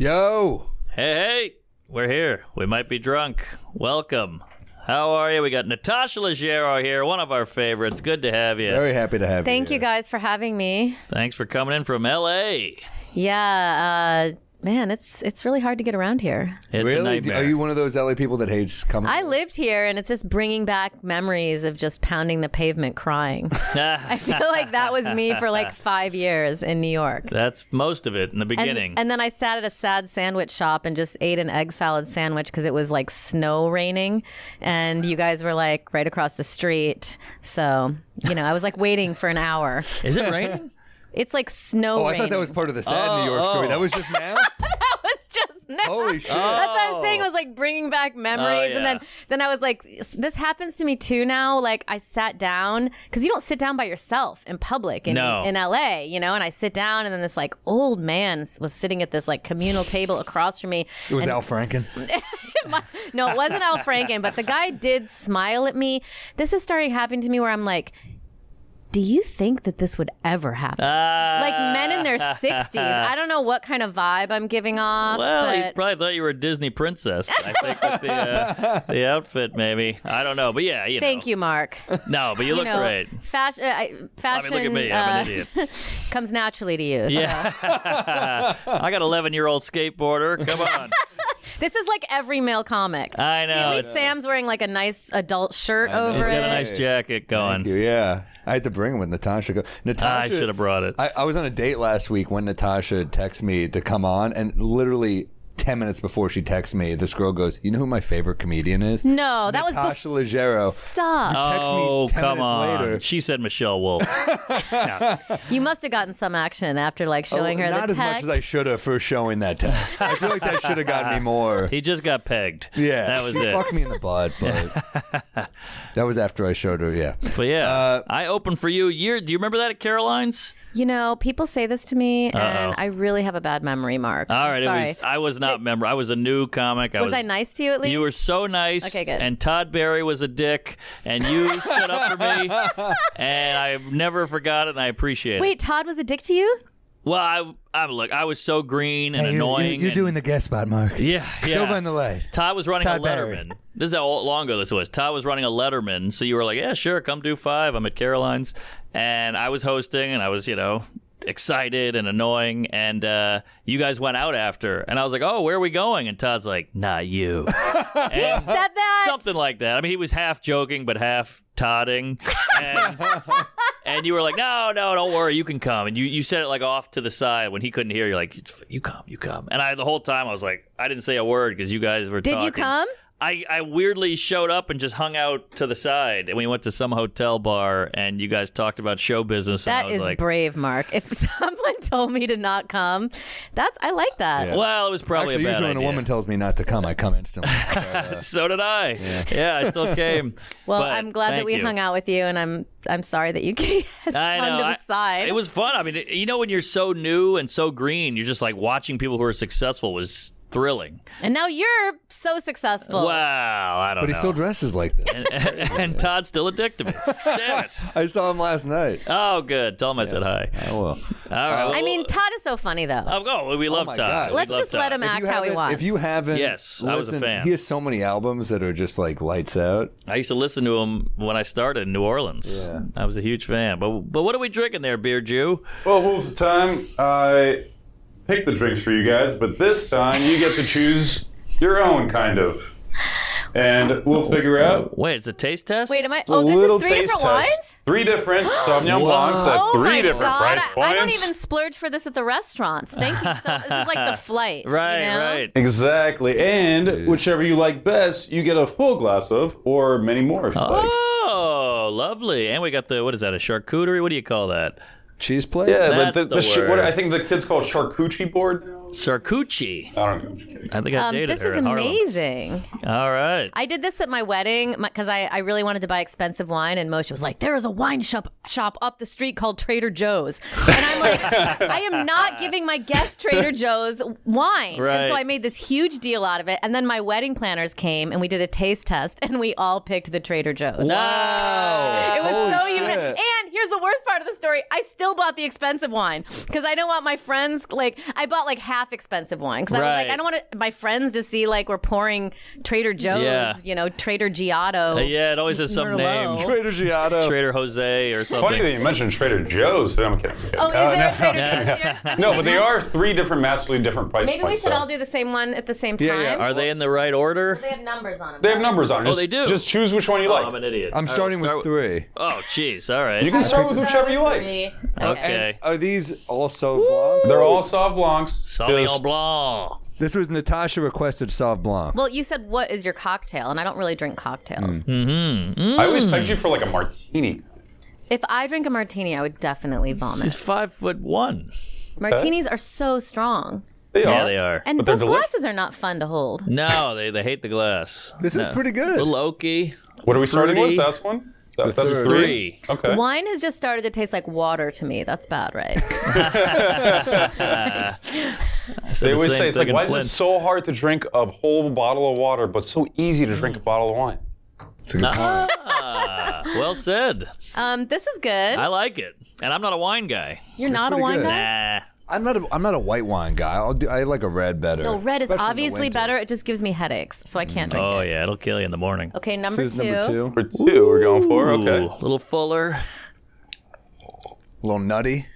Yo. Hey, hey, we're here. We might be drunk. Welcome. How are you? We got Natasha Leggero here, one of our favorites. Good to have you. Very happy to have you. Thank you. you guys for having me. Thanks for coming in from L.A. Yeah, uh, man, it's it's really hard to get around here. It's a Really? nightmare. Are you one of those LA people that hates coming? I lived here, and it's just bringing back memories of just pounding the pavement, crying. I feel like that was me for like five years in New York. That's most of it in the And, beginning. and then I sat at a sad sandwich shop and just ate an egg salad sandwich because it was like snow raining, and you guys were like right across the street. So you know, I was like waiting for an hour. Is it raining? It's like snow oh, I raining. thought that was part of the sad New York oh, story. oh. That was just now. that was just now. Holy shit! That's what I'm saying. It was like bringing back memories, Oh, and then oh, yeah. then I was like, this happens to me too now. Like I sat down because you don't sit down by yourself in public in No. in LA, you know. And I sit down, and then this like old man was sitting at this like communal table across from me. It was Al Franken. No, it wasn't Al Franken, but the guy did smile at me. This is starting happening to me where I'm like. Do you think that this would ever happen? like men in their 60s. I don't know what kind of vibe I'm giving off. Well, he but... probably thought you were a Disney princess. I think with the uh, the outfit, maybe. I don't know, but yeah, you know. Thank you, Mark. No, but you, you look know, great. Fashion, uh, I- I mean, look at me. I'm an uh, idiot. comes naturally to you. Yeah. I got 11 year old skateboarder. Come on. This is like every male comic. I know. See, at least it's- Sam's wearing like a nice adult shirt know. over He's got a nice jacket going. Thank you. Yeah, I had to bring him with Natasha. Go. Natasha I should have brought it. I, I was on a date last week when Natasha texted me to come on, and literally ten minutes before she texted me, this girl goes, "You know who my favorite comedian is? No, that was bef- Natasha Leggero." Stop. text me oh, 10 come minutes on. later. She said Michelle Wolf. You must have gotten some action after like showing Oh, her not the as much text. as I should have for showing that text. I feel like that should have gotten me more. he just got pegged. Yeah, That was it. Fucked me in the butt, but that was after I showed her. Yeah, But yeah, Uh, I opened for you. Year, do you remember that at Caroline's? You know, people say this to me, and I really have a bad memory, Mark. All right, sorry. it was. I was not member. I was a new comic. I was was. I nice to you at least? You were so nice. Okay, good. And Todd Barry was a dick, and you stood up for me, and I've never forgot it, and I appreciate it. Wait, Todd was a dick to you? Well, I, I look, I was so green and annoying. and- doing the guest spot, Mark. Yeah, yeah. Still on the light. Todd was running Todd a Barry. Letterman. This is how long ago this was. Todd was running a Letterman, so you were like, "Yeah, sure, come do five. I'm at Caroline's, and I was hosting, and I was, you know, excited and annoying, and uh, you guys went out after, and I was like, "Oh, where are we going?" And Todd's like, "Not you." And Said that? something like that. I mean, he was half joking but half todding, and, and you were like, "No, no, don't worry, you can come." And you, you said it like off to the side when he couldn't hear. You're like, it's, "You come, you come." And I the whole time I was like, I didn't say a word because you guys were. Did you come? I, I weirdly showed up and just hung out to the side, and we went to some hotel bar, and you guys talked about show business. and I was is like, brave, Mark. If someone told me to not come, that's I like that. Yeah. well, it was probably Actually, a bad usually when a woman tells me not to come, I come instantly. So, uh, so did I. Yeah, I still came. Well, But I'm glad that we you. hung out with you, and I'm I'm sorry that you hung I know. to the I- side. It was fun. I mean, you know, when you're so new and so green, you're just like watching people who are successful was thrilling. and now you're so successful. Wow, I don't know. but he still dresses like that. and Todd's still a dick to me. Damn it. I saw him last night. Oh, good. Tell him I said hi. Oh well. All right. Uh, I mean, Todd is so funny though. oh, go. We love oh, my Todd. God. We Let's love just let Todd. him act how he wants. If you haven't, Yes, I was a listened- fan. He has so many albums that are just like lights out. I used to listen to him when I started in New Orleans. Yeah. I was a huge fan. But but what are we drinking there, Beer Jew? Well, what was the time? I picked the drinks for you guys, but this time you get to choose your own kind of. And we'll figure out. Wait, it's a taste test? Wait, am I? It's oh, a Oh, this is three taste different test. wines. Three different Sauvignon Blancs at Oh three my different God. price I- points. I don't even splurge for this at the restaurants. Thank you. So, this is like the flight. you Right, know? right. Exactly. And whichever you like best, you get a full glass of, or many more if you like. Oh, lovely. And we got the, what is that, a charcuterie? What do you call that? Cheese plate. Yeah, That's the, the, the the sh- what. I think the kids call charcuterie board now. Sarcucci. I don't know. I'm just kidding. Think I Um, dated this her is amazing. All right. I did this at my wedding because I, I really wanted to buy expensive wine, and Moshe was like, "There is a wine shop shop up the street called Trader Joe's," and I'm like, "I am not giving my guests Trader Joe's wine." And Right. so I made this huge deal out of it, and then my wedding planners came and we did a taste test, and we all picked the Trader Joe's. Wow. It was Holy so shit. human. And here's here's the worst part of the story. I still bought the expensive wine because I don't want my friends like I bought like half expensive one because I was like I don't want my friends to see like we're pouring Trader Joe's, Yeah. you know, Trader Giotto. Uh, yeah, it always has some Merlot. name. Trader Giotto. Trader Jose or something. Funny something. that you mentioned Trader Joe's. I'm kidding. I'm kidding. Oh, is Uh, there a no, Trader Joe's here? No, but they are three different, massively different price Maybe we points. should so- all do the same one at the same time. Yeah, yeah. Are they in the right order? They have numbers on them. They have numbers on it. Oh, Just, they do? Just choose which one you Oh, like. I'm an idiot. I'm All starting right, with start three. Oh, jeez. All right. You can start with whichever you like. Okay. Are these also blanc? They're all soft Blancs. Sauvignon Just- Blanc. This was Natasha requested Sauv Blanc. Well, you said what is your cocktail, and I don't really drink cocktails. mm-hmm I always pegged you for like a martini. If I drink a martini, I would definitely vomit. He's five foot one. Martinis are so strong, They are. Yeah, are. they are. and But those deli- glasses are not fun to hold. No, they, they hate the glass. This is pretty good. little oaky. What are we starting with? That's one. That, The that's three. Three. Okay. Wine has just started to taste like water to me. That's bad, right? They the always same say it's like, in why is it so hard to drink a whole bottle of water, but so easy to drink a bottle of wine? It's a good point. Ah, well said. um, this is good. I like it, and I'm not a wine guy. You're not a wine good. guy. Nah. I'm not. A, I'm not a white wine guy. I'll do. I like a red better. No, red is especially in the obviously winter. better. It just gives me headaches, so I can't drink Oh it. yeah, it'll kill you in the morning. Okay, number This is two. number two. For two, we're going for. Ooh, Okay. little fuller. A little nutty.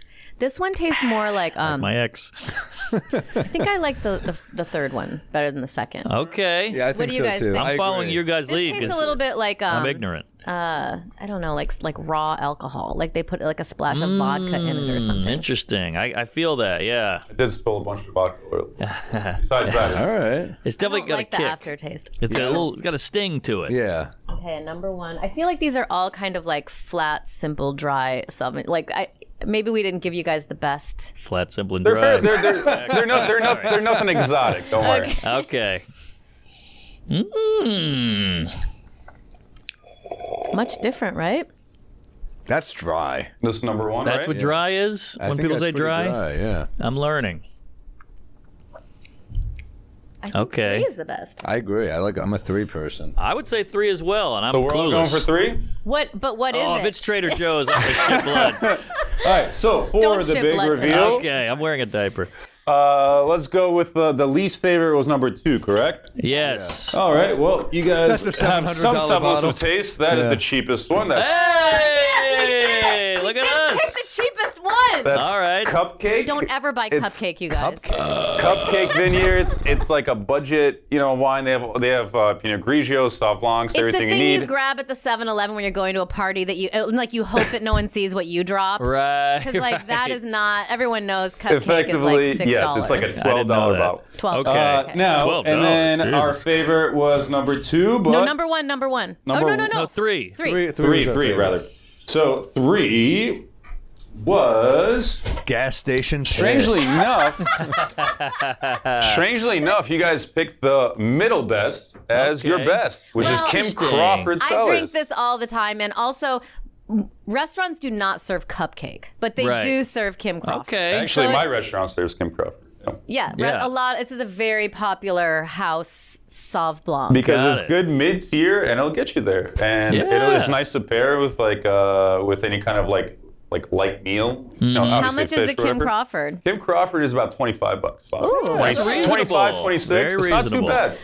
This one tastes more like um. My ex. I think I like the, the the third one better than the second. Okay. Yeah, I think do you so guys too. think? I I'm following your guys' this lead tastes a 'cause little bit like um. I'm ignorant. Uh, I don't know, like like raw alcohol. Like they put like a splash of vodka in it or Hmm, something. interesting. I, I feel that. Yeah, I did spill a bunch of vodka earlier. Besides that, All right. it's I definitely don't got like a the kick. aftertaste. It's got a little. It's got a sting to it. Yeah. Okay, number one. I feel like these are all kind of like flat, simple, dry. Some like I maybe we didn't give you guys the best. Flat, simple, and they're dry. They're they're they're not they're not they're nothing exotic. Don't worry. Okay. Mmm. Much different, right? That's dry. This number one. That's right? what dry is. I when think people that's say pretty dry, yeah. I'm learning. I think Okay. three is the best. I agree. I like. I'm a three person. I would say three as well, and I'm So we're all going for three. What? But what is oh, if it? it's Trader Joe's, I'm gonna shit blood. All right. So for Don't the shit big blood tonight. reveal, Okay, I'm wearing a diaper. Uh, let's go with uh, the least favorite was number two. Correct. Yes. All right. Well, you guys have some $700 semblance of taste. That is Yeah. the cheapest one. That's Hey, look at Pick the us. cheapest one. that's All right. Cupcake. Don't ever buy It's cupcake, you guys. Cupcake Vineyards. It's like a budget, you know, wine. They have they have uh, Pinot Grigio, Sauv Blancs, It's the thing you you, grab at the 7-Eleven when you're going to a party that you uh, like. You hope that no one sees what you drop. Right. Because like that right. is not. Everyone knows cupcake is like six yes, it's like a twelve dollar bottle. twelve. Okay. Uh, Okay. now, $12, and then our favorite was number two, but no, number one, number one. Number oh no, no, no, No, three. three. Three, three, is three rather. So three was Gas station. strangely piss. enough. strangely enough, you guys picked the middle best as your best, which is Kim Interesting. Crawford I drink this all the time, and also m- restaurants do not serve cupcake, but they Right. do serve Kim Crawford. Okay. Actually, So my it- restaurant serves Kim Crawford. yeah. Yeah, re- a lot. This is a very popular house Sauv Blanc. because Got it's it. good mid tier and it'll get you there, and Yeah. it'll, it's nice to pair with like uh with any kind of like like light meal. You know, How much is the Kim. Crawford? Kim Crawford is about 25 bucks. Ooh, 20 25, reasonable. 26. Very it's not too bad.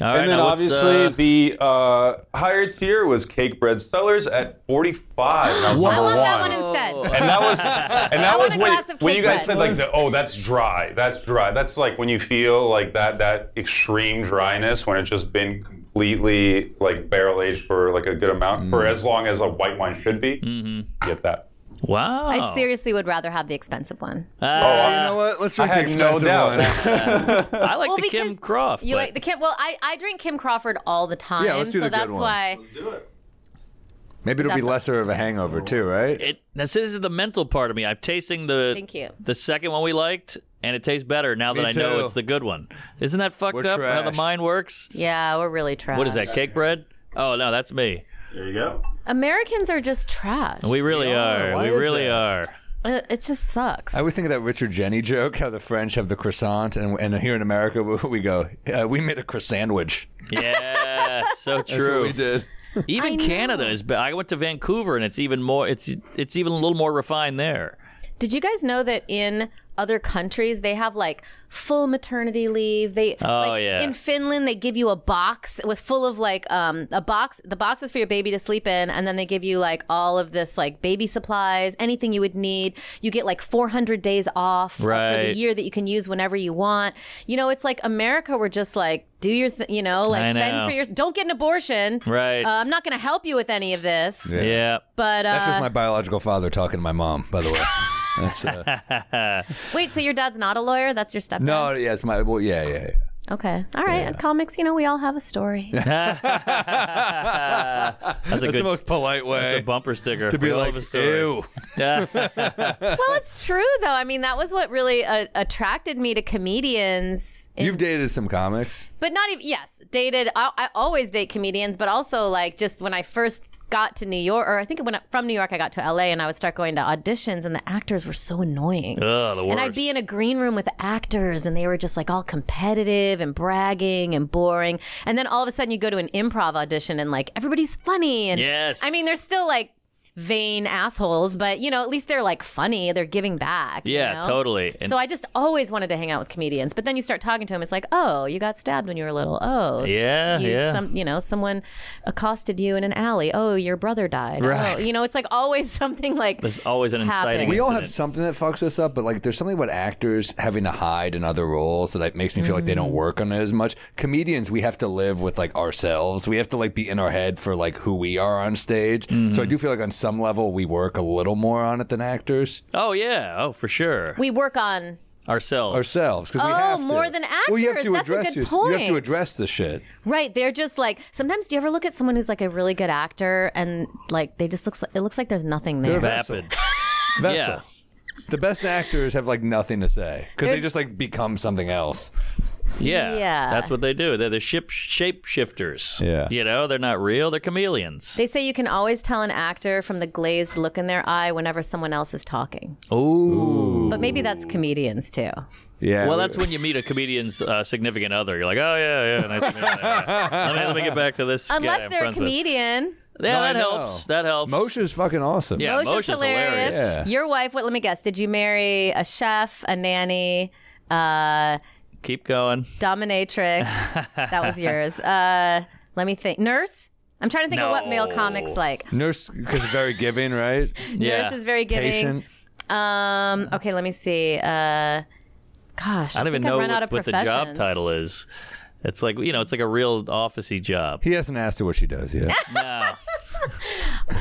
All right, and then obviously uh, the uh, higher tier was Cakebread Cellars at 45. That was I number want one. that one instead. and that was and that want was when, when you guys bread. said like the, oh that's dry that's dry that's like when you feel like that that extreme dryness when it's just been completely like barrel aged for like a good amount for as long as a white wine should be Mm-hmm. get that Wow. I seriously would rather have the expensive one. Ah, You know what? Let's I drink the had no expensive doubt one. I like Well, the Kim because Croft. You but- like the Kim? Well, I, I drink Kim Crawford all the time, Yeah, let's do so the good that's one. why. Maybe it'll be lesser of a hangover too, right? it this is the mental part of me. I'm tasting the Thank you. the second one we liked, and it tastes better now that Me I know it's the good one. Isn't that fucked We're up? How the mind works. Yeah, we're really trash. What is that? Cake bread? Oh no, that's me. there you go Americans are just trash. We really are. are. We really that? are. Uh, It just sucks. I would think of that Richard Jeni joke, how the French have the croissant, and, and here in America we- we go, uh, we made a croissantwich. Yeah, so That's what true. we did. Even I Canada know. is. ba- I went to Vancouver, and it's even more. It's it's even a little more refined there. Did you guys know that in other countries they have like full maternity leave? They Oh, like, yeah. in Finland they give you a box with full of like um a box the box is for your baby to sleep in and then they give you like all of this like baby supplies, anything you would need. You get like 400 days off uh, for the year that you can use whenever you want. You know, it's like America we're just like do your th- you know, like I fend for your don't get an abortion. Right. Uh, I'm not going to help you with any of this. Yeah. But uh, That's just my biological father talking to my mom, by the way. That's, uh, wait, so your dad's not a lawyer? That's your stepdad? no, yeah, it's my. Well, yeah, yeah, yeah. Okay. All right. Comics, you know, we all have a story. That's a That's good. the most polite that's way a bumper sticker to be We all like, a story. ew. Yeah. well, it's true, though. I mean, that was what really uh, attracted me to comedians. in- You've dated some comics. but not even, yes, dated. I, I always date comedians, but also, like, just when I first got to New York, or I think when I, from New York, I got to LA and I would start going to auditions, and the actors were so annoying. Ugh, the worst. And I'd be in a green room with actors, and they were just like all competitive and bragging and boring. And then all of a sudden, you go to an improv audition, and like everybody's funny. And Yes. I mean, they're still like vain assholes, but you know, at least they're like funny. They're giving back. you Yeah, know? totally. And so I just always wanted to hang out with comedians. But then you start talking to them, it's like, oh, you got stabbed when you were little. Oh, Yeah, you, yeah. Some, you know, someone accosted you in an alley. Oh, your brother died. Right. Oh, you know, it's like always something like there's always an inciting. We all have something that fucks us up, but like there's something about actors having to hide in other roles that like, makes me feel like they don't work on it as much. Comedians, we have to live with like ourselves. We have to like be in our head for like who we are on stage. So I do feel like on some level we work a little more on it than actors Oh yeah. Oh for sure. we work on Ourselves. ourselves because we Oh, have to. more than Well, you have actors. to That's a address good your- You have to point. address the shit. Right, they're just like sometimes. Do you ever look at someone who's like a really good actor and like they just looks like it looks like there's nothing there. They're vessel. Vapid. Vessel. Yeah. The best actors have like nothing to say because they just like become something else. Yeah. Yeah. That's what they do. They're the ship shape shifters. Yeah. You know, they're not real. They're chameleons. They say you can always tell an actor from the glazed look in their eye whenever someone else is talking. Ooh. But maybe that's comedians too. Yeah. Well, that's when you meet a comedian's uh, significant other. You're like, oh yeah, yeah, nice to meet you. Yeah, yeah. Let me let me get back to this. guy Unless I'm they're a friends with. comedian. Yeah, No, that helps. That helps. Moshe's fucking awesome. Yeah, Moshe's Moshe's hilarious. Yeah. Your wife, what? Let me guess. Did you marry a chef, a nanny, uh, Keep going. dominatrix? that was yours. Uh, let me think. Nurse. I'm trying to think of what male No. comics like. Nurse because very giving, right? Yeah. Nurse is very giving. Patient. Um. Okay. Let me see. Uh. Gosh, I don't even think I've know run out what, of what the job professions. title is. It's like you know, it's like a real officey job. He hasn't asked her what she does yet. No.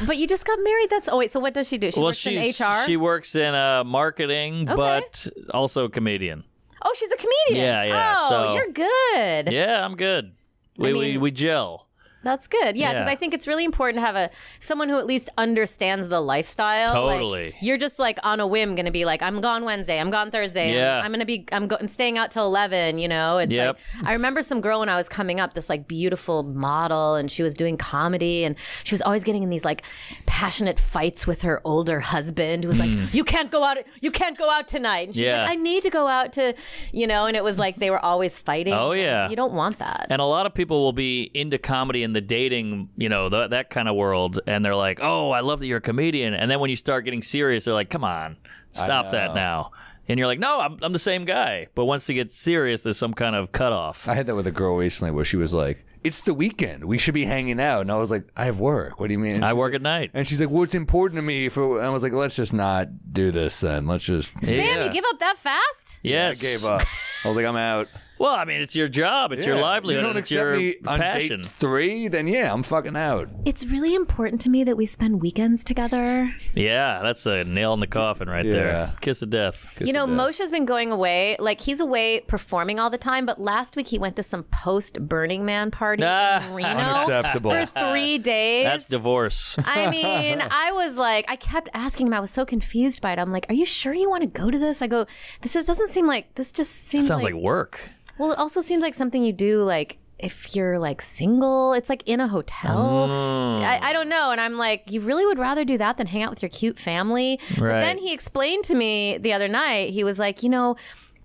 But you just got married. That's. Oh wait. So what does she do? She well, works she's in HR. she works in uh, marketing, but also a comedian. Oh, she's a comedian. Yeah, yeah, Oh, so- you're good. Yeah, I'm good. We we, mean- we gel. That's good. Yeah, because Yeah. I think it's really important to have a someone who at least understands the lifestyle. Like, Totally. you're just like on a whim going to be like, I'm gone Wednesday, I'm gone Thursday. Yeah. I'm, I'm going to be, I'm, go- I'm staying out till eleven. You know, it's Yep. like I remember some girl when I was coming up, this like beautiful model, and she was doing comedy, and she was always getting in these like passionate fights with her older husband, who was like, mm. you can't go out, you can't go out tonight. And she's. Yeah. like, I need to go out to, you know, and it was like they were always fighting. Oh, yeah. you don't want that. And a lot of people will be into comedy and the dating, you know, th- that kind of world, and they're like, "Oh, I love that you're a comedian." And then when you start getting serious, they're like, "Come on, stop that now." And you're like, "No, I'm, I'm the same guy." But once they get serious, there's some kind of cutoff. I had that with a girl recently where she was like, "It's the weekend. We should be hanging out." And I was like, "I have work. What do you mean?" I work like- at night. And she's like, "Well, it's important to me." For and I was like, "Let's just not do this then. Let's just." Sam, Yeah. you give up that fast? Yes, I gave up. I was like, "I'm out." Well, I mean, it's your job, it's your livelihood, You don't it's accept your me on passion. date three, then yeah, I'm fucking out. It's really important to me that we spend weekends together. Yeah, that's a nail in the coffin right Yeah. there. Kiss of death. you know, death. Moshe's been going away. Like he's away performing all the time, but last week he went to some post Burning Man party Ah. in Reno Unacceptable. for three days. That's divorce. I mean, I was like, I kept asking him. I was so confused by it. I'm like, "Are you sure you want to go to this?" I go, "This is, doesn't seem like this. Just seems Sounds like work. Well, it also seems like something you do like if you're like single. It's like in a hotel. Mm. I, I don't know. And I'm like, you really would rather do that than hang out with your cute family. But then he explained to me the other night, he was like, you know,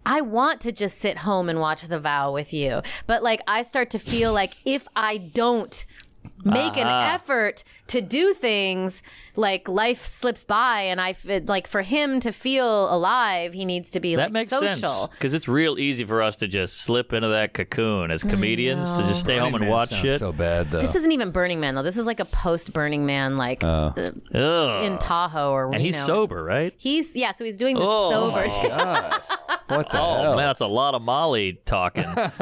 I want to just sit home and watch The Vow with you. But like, I start to feel like if I don't make an Ah. effort to do things like life slips by and i f- like for him to feel alive he needs to be That like makes social sense because it's real easy for us to just slip into that cocoon as comedians to just stay home and Man watch sounds shit. So bad though. this isn't even burning man though this is like a post burning man like uh, Ugh. in tahoe or and he's sober, right? he's yeah so he's doing this Oh, sober my too. what the Oh hell? man, that's a lot of Molly talking.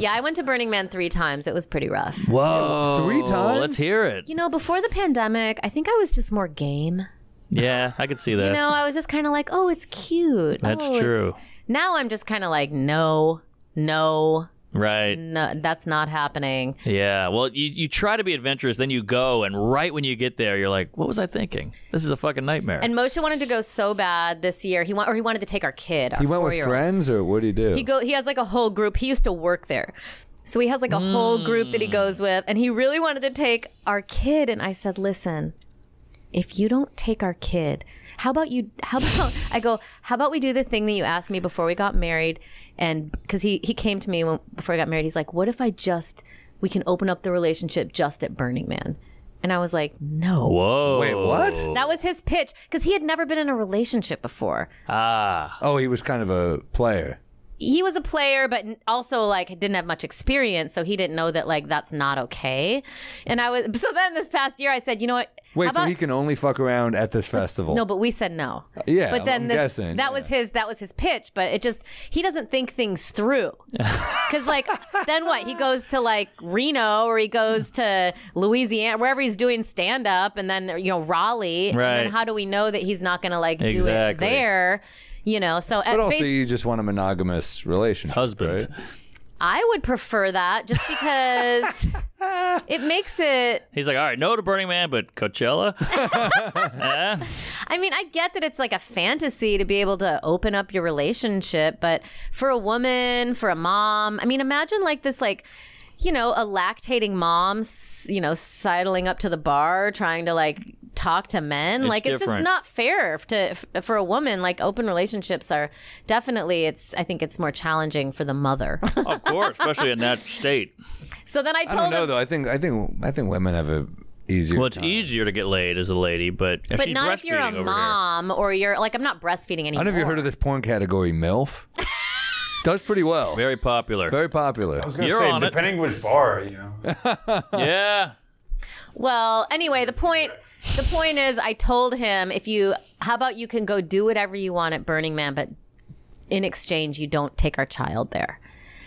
yeah i went to burning man three times it was pretty rough Whoa, Three times? Let's hear it. you know before the pandemic i think i was just more game Yeah, I could see that. You know, I was just kind of like, oh, it's cute. That's Oh, it's- true. Now I'm just kind of like, no, no, right. no, that's not happening. Yeah. Well, you, you try to be adventurous, then you go, and right when you get there, you're like, what was I thinking? This is a fucking nightmare. And Moshe wanted to go so bad this year. He want, or he wanted to take our kid. Our he went with four-year-old. friends, or what did he do? He go. He has like a whole group. He used to work there, so he has like a whole group that he goes with, and he really wanted to take our kid. And I said, listen, if you don't take our kid, how about you? How about I go? How about we do the thing that you asked me before we got married? And because he he came to me when, before I got married, he's like, what if I just we can open up the relationship just at Burning Man? And I was like, no. Whoa. Wait, what? That was his pitch because he had never been in a relationship before. Ah. oh, he was kind of a player. He was a player but also like didn't have much experience so he didn't know that like that's not okay. And i was so then this past year i said you know what? Wait, how so he can only fuck around at this festival? no but we said no. Uh, yeah, but then I'm this, guessing, that yeah. was his that was his pitch but it just he doesn't think things through. Because like then what? He goes to like reno or he goes to louisiana wherever he's doing stand up and then you know raleigh and Right. then how do we know that he's not gonna like do it there you know so at But also, base- you just want a monogamous relationship, Husband. right? I would prefer that just because it makes it. He's like, all right, no to Burning Man, but Coachella? I mean, I get that it's like a fantasy to be able to open up your relationship, but for a woman, for a mom, I mean, imagine like this, like, you know, a lactating mom, you know, sidling up to the bar trying to like talk to men. like, it's just not fair to for a woman. Like, open relationships are definitely. It's. I think it's more challenging for the mother. of course, especially in that state. so then I I don't know him. though. I think I think I think women have a easier. Well, it's time. easier to get laid as a lady, but if But she's not if you're a breastfeeding over mom or you're like I'm not breastfeeding I anymore. don't know if you heard of this porn category, MILF. Does pretty well. very popular. Very popular. I was gonna You're say, on it. depending which bar, you know. yeah. Well, anyway, the point the point is I told him if you how about you can go do whatever you want at Burning Man, but in exchange you don't take our child there.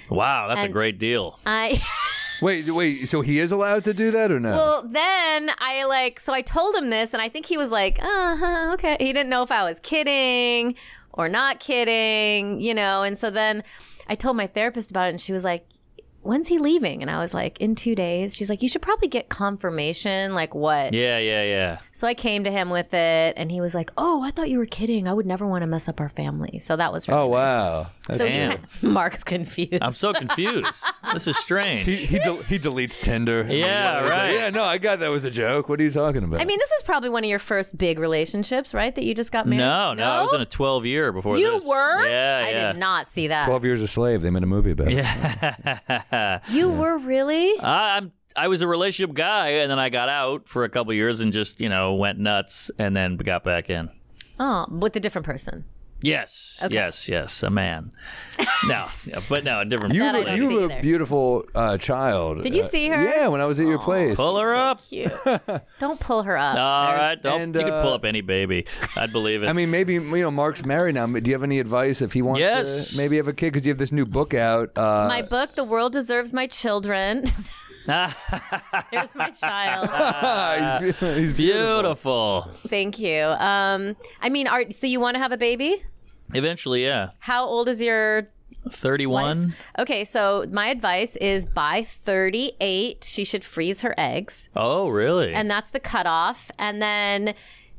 Wow, that's a great deal. I Wait, wait. So he is allowed to do that or no? well then I like so I told him this and I think he was like, uh huh, okay. He didn't know if I was kidding or not kidding, you know, and so then I told my therapist about it and she was like, When's he leaving? And I was like, in two days. She's like, you should probably get confirmation, like what? Yeah, yeah, yeah. So I came to him with it, and he was like, "Oh, I thought you were kidding. I would never want to mess up our family." So that was really oh nice. wow. That's So Damn. kind- Mark's confused. I'm so confused. this is strange. He he, del- he deletes Tinder. Yeah, right. Yeah, no, I got that was a joke. What are you talking about? I mean, this is probably one of your first big relationships, right? That you just got married. no, no, I was in a 12 year before You this. were? Yeah, I yeah. did not see that. Twelve Years a Slave. They made a movie about it. Yeah. You were really? I, I'm. I was a relationship guy, and then I got out for a couple years and just, you know, went nuts, and then got back in. Oh, with a different person. Yes, Okay. yes, yes, a man. no, yeah, but no, a different. You have, you see have a beautiful uh, child. Did you Uh, see her? Yeah, when I was at your place. Pull her up. Cute. Don't pull her up. All right, don't, and, you can pull uh, up any baby. I'd believe it. I mean, maybe you know Mark's married now. Do you have any advice if he wants Yes. to maybe have a kid? Because you have this new book out. Uh, my book, "The World Deserves My Children." There's my child. he's, be- he's beautiful. Thank you. Um, I mean, are so you want to have a baby? Eventually, yeah. How old is your 31. Okay, so my advice is by 38, she should freeze her eggs, Oh, really? and that's the cutoff. And then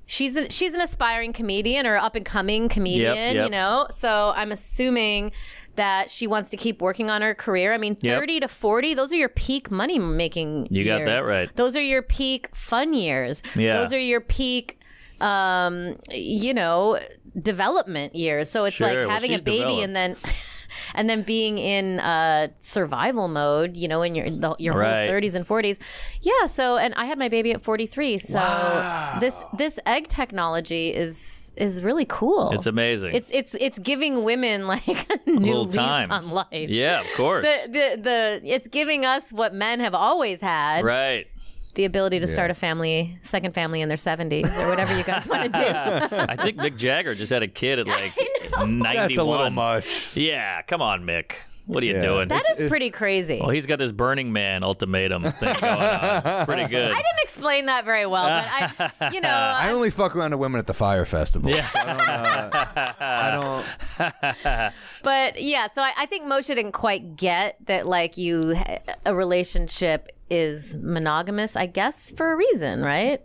she's an, she's an aspiring comedian or up and coming comedian, Yep, yep. you know. So I'm assuming that she wants to keep working on her career. I mean, Yep. 30 to 40, those are your peak money making. You got that right. Those are your peak fun years. Yeah. Those are your peak um you know development years so it's Sure, like well, having a baby developed. and then and then being in uh, survival mode, you know, in your the, your Right. whole 30s and 40s. Yeah. So, and I had my baby at 43. So this this egg technology is is really cool. It's amazing. It's it's it's giving women like a new little lease time. on life. yeah, of course. The, the the it's giving us what men have always had right. The ability to start a family second family in their 70s or whatever you guys want to do I think Mick Jagger just had a kid at like 91. That's a little much. Yeah, come on, Mick. What are you Yeah. doing? that It's- is pretty crazy well, he's got this Burning Man ultimatum thing going on. It's pretty good. i didn't explain that very well but i you know I only fuck around with women at the fire festival. Yeah. So I don't. Uh, I don't. but yeah so I, I think moshe didn't quite get that like you a relationship is monogamous i guess for a reason right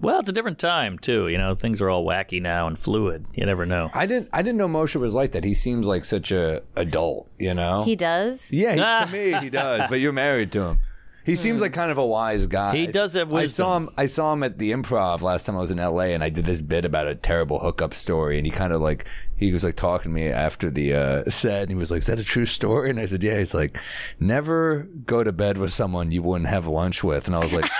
Well, it's a different time too. You know, things are all wacky now and fluid. You never know. I didn't. I didn't know Moshe was like that. He seems like such a adult. You know. he does yeah, he, to me he does. But you're married to him. He seems like kind of a wise guy. He does have I saw him. I saw him at the Improv last time I was in L.A. and I did this bit about a terrible hookup story. And he kind of like he was like talking to me after the uh, set, and he was like, "Is that a true story?" And I said, "Yeah." He's like, "Never go to bed with someone you wouldn't have lunch with." And I was like,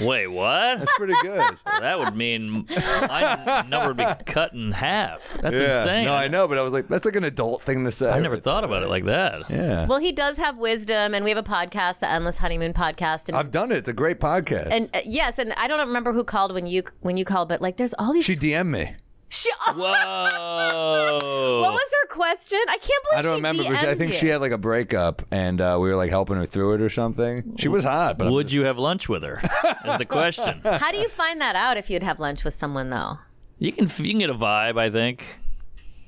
Wait, what? "That's pretty good." that would mean my number would be cut in half. That's yeah. insane. No, I know, but I was like, "That's like an adult thing to say." I never thought about it like that. Yeah. well he does have wisdom and we have a podcast the endless honeymoon podcast and I've done it. It's a great podcast. and uh, yes and i don't remember who called when you when you called but like there's all these she DM'd me. She- Whoa. What was her question? I can't believe I don't she remember, but she- I DM'd think you. she had like a breakup, and uh, we were like helping her through it or something. She was hot, but I'm Would just- you have lunch with her? Is the question. How do you find that out if you'd have lunch with someone though? You can you can get a vibe, I think.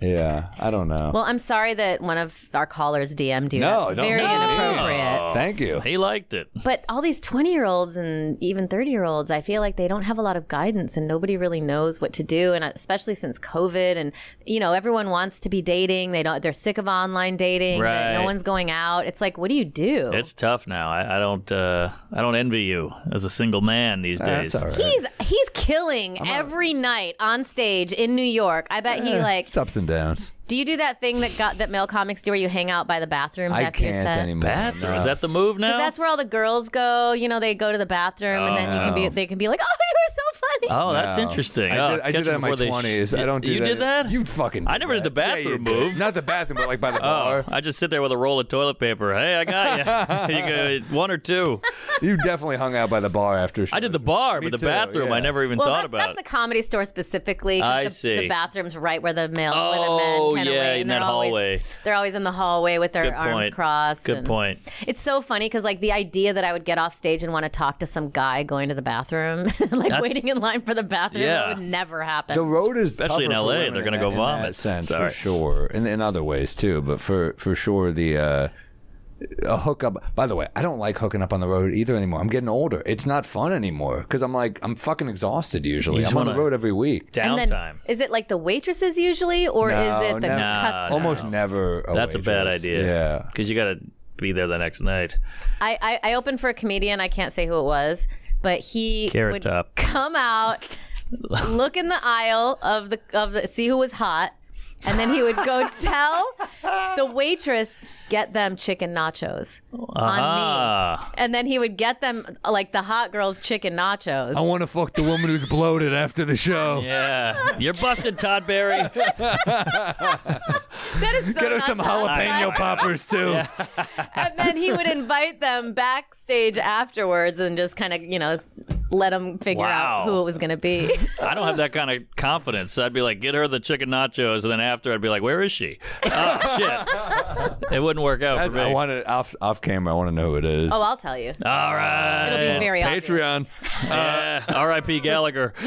Yeah, I don't know. Well, I'm sorry that one of our callers DM'd you. No, That's don't very be mean. inappropriate. Thank you. He liked it. But all these 20 year olds and even 30 year olds, I feel like they don't have a lot of guidance and nobody really knows what to do. And especially since COVID and, you know, everyone wants to be dating. They don't, they're sick of online dating. that No one's going out. It's like, what do you do? It's tough now. I, I don't uh, I don't envy you as a single man these days. That's all right. He's he's killing every night on stage in New York. I bet he like. It's ups and downs. Do you do that thing that got that male comics do where you hang out by the bathrooms I after your can't set? anymore. Bathroom. No. Is that the move now? That's where all the girls go. You know, they go to the bathroom and then you can be oh. they can be like, "Oh, you were so funny." Oh, that's No. interesting. I Oh, did, I catch did that in my before they sh- twenties. I don't do that. you that. did that? You fucking. I never did the that. Yeah, you bathroom did. move. Not the bathroom, but like by the Oh, bar. I just sit there with a roll of toilet paper. Hey, I got you. you go one or two. You definitely hung out by the bar after. I did the shows. bar, Me but the too, bathroom I never even Well, thought that's, about. that's the comedy store specifically. 'cause I the, see. The bathroom's right where the male, Oh, where the men oh, kind of yeah, wait. in and that they're always- hallway. They're always in the hallway with their Good arms point. crossed. Good and- point. It's so funny because like the idea that I would get off stage and want to talk to some guy going to the bathroom, like That's- waiting in line for the bathroom, Yeah. that would never happen. The road is Especially in LA, women they're gonna go in that vomit. sense Sorry. for sure, and in other ways too. But for for sure, the uh, a hookup. By the way, I don't like hooking up on the road either anymore. I'm getting older. It's not fun anymore because I'm like I'm fucking exhausted. Usually, I'm on the road every week. and then, Downtime. is it like the waitresses usually, or No, is it the never. Nah, customers? Almost never. A That's a bad idea. Yeah. Because you got to be there the next night. I, I, I opened for a comedian. I can't say who it was, but he Carrot would Top. come out, look in the aisle of the of the see who was hot, and then he would go tell the waitress get them chicken nachos on me, and then he would get them like the hot girls chicken nachos. I want to fuck the woman who's bloated after the show. Yeah. You're busted, Todd Barry. That is so Get her not some Todd jalapeno Barry. poppers too. and then he would invite them backstage afterwards and just kind of you know let them figure out who it was going to be. I don't have that kind of confidence. I'd be like, get her the chicken nachos, and then after I'd be like, where is she? Oh shit! It wouldn't work out for me. I want it off off camera. I want to know who it is. oh, I'll tell you. All right. It'll be very. Patreon. Yeah. R.I.P. Gallagher.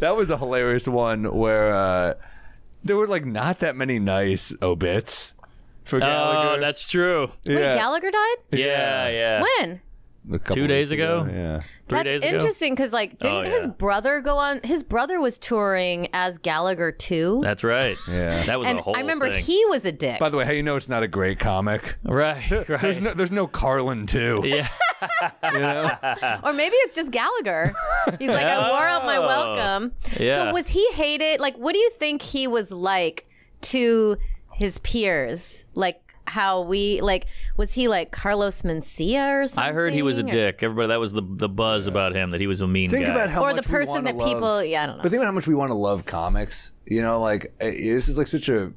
That was a hilarious one where uh, there were like not that many nice obits for Gallagher. Oh, that's true. Wait, yeah. Gallagher died? Yeah, yeah. When? A couple Two days weeks ago? Yeah. Three That's days ago. interesting because, like, oh, didn't Oh, his brother go on? His brother was touring as Gallagher too, That's right. Yeah. That was and a whole I remember thing. he was a dick. By the way, how you know it's not a great comic? Right. Right. There's no there's no Carlin too. yeah. You know? or maybe it's just Gallagher. He's like, I wore out my Oh. welcome. Yeah. So was he hated? Like, what do you think he was like to his peers, like how we like was he like Carlos Mencia or something? I heard he was a or- dick. Everybody, that was the the buzz about him that he was a mean Think guy. about how Or much the we person wanna that love- people- yeah, I don't know. But think about how much we want to love comics. You know, like eh, this is like such a.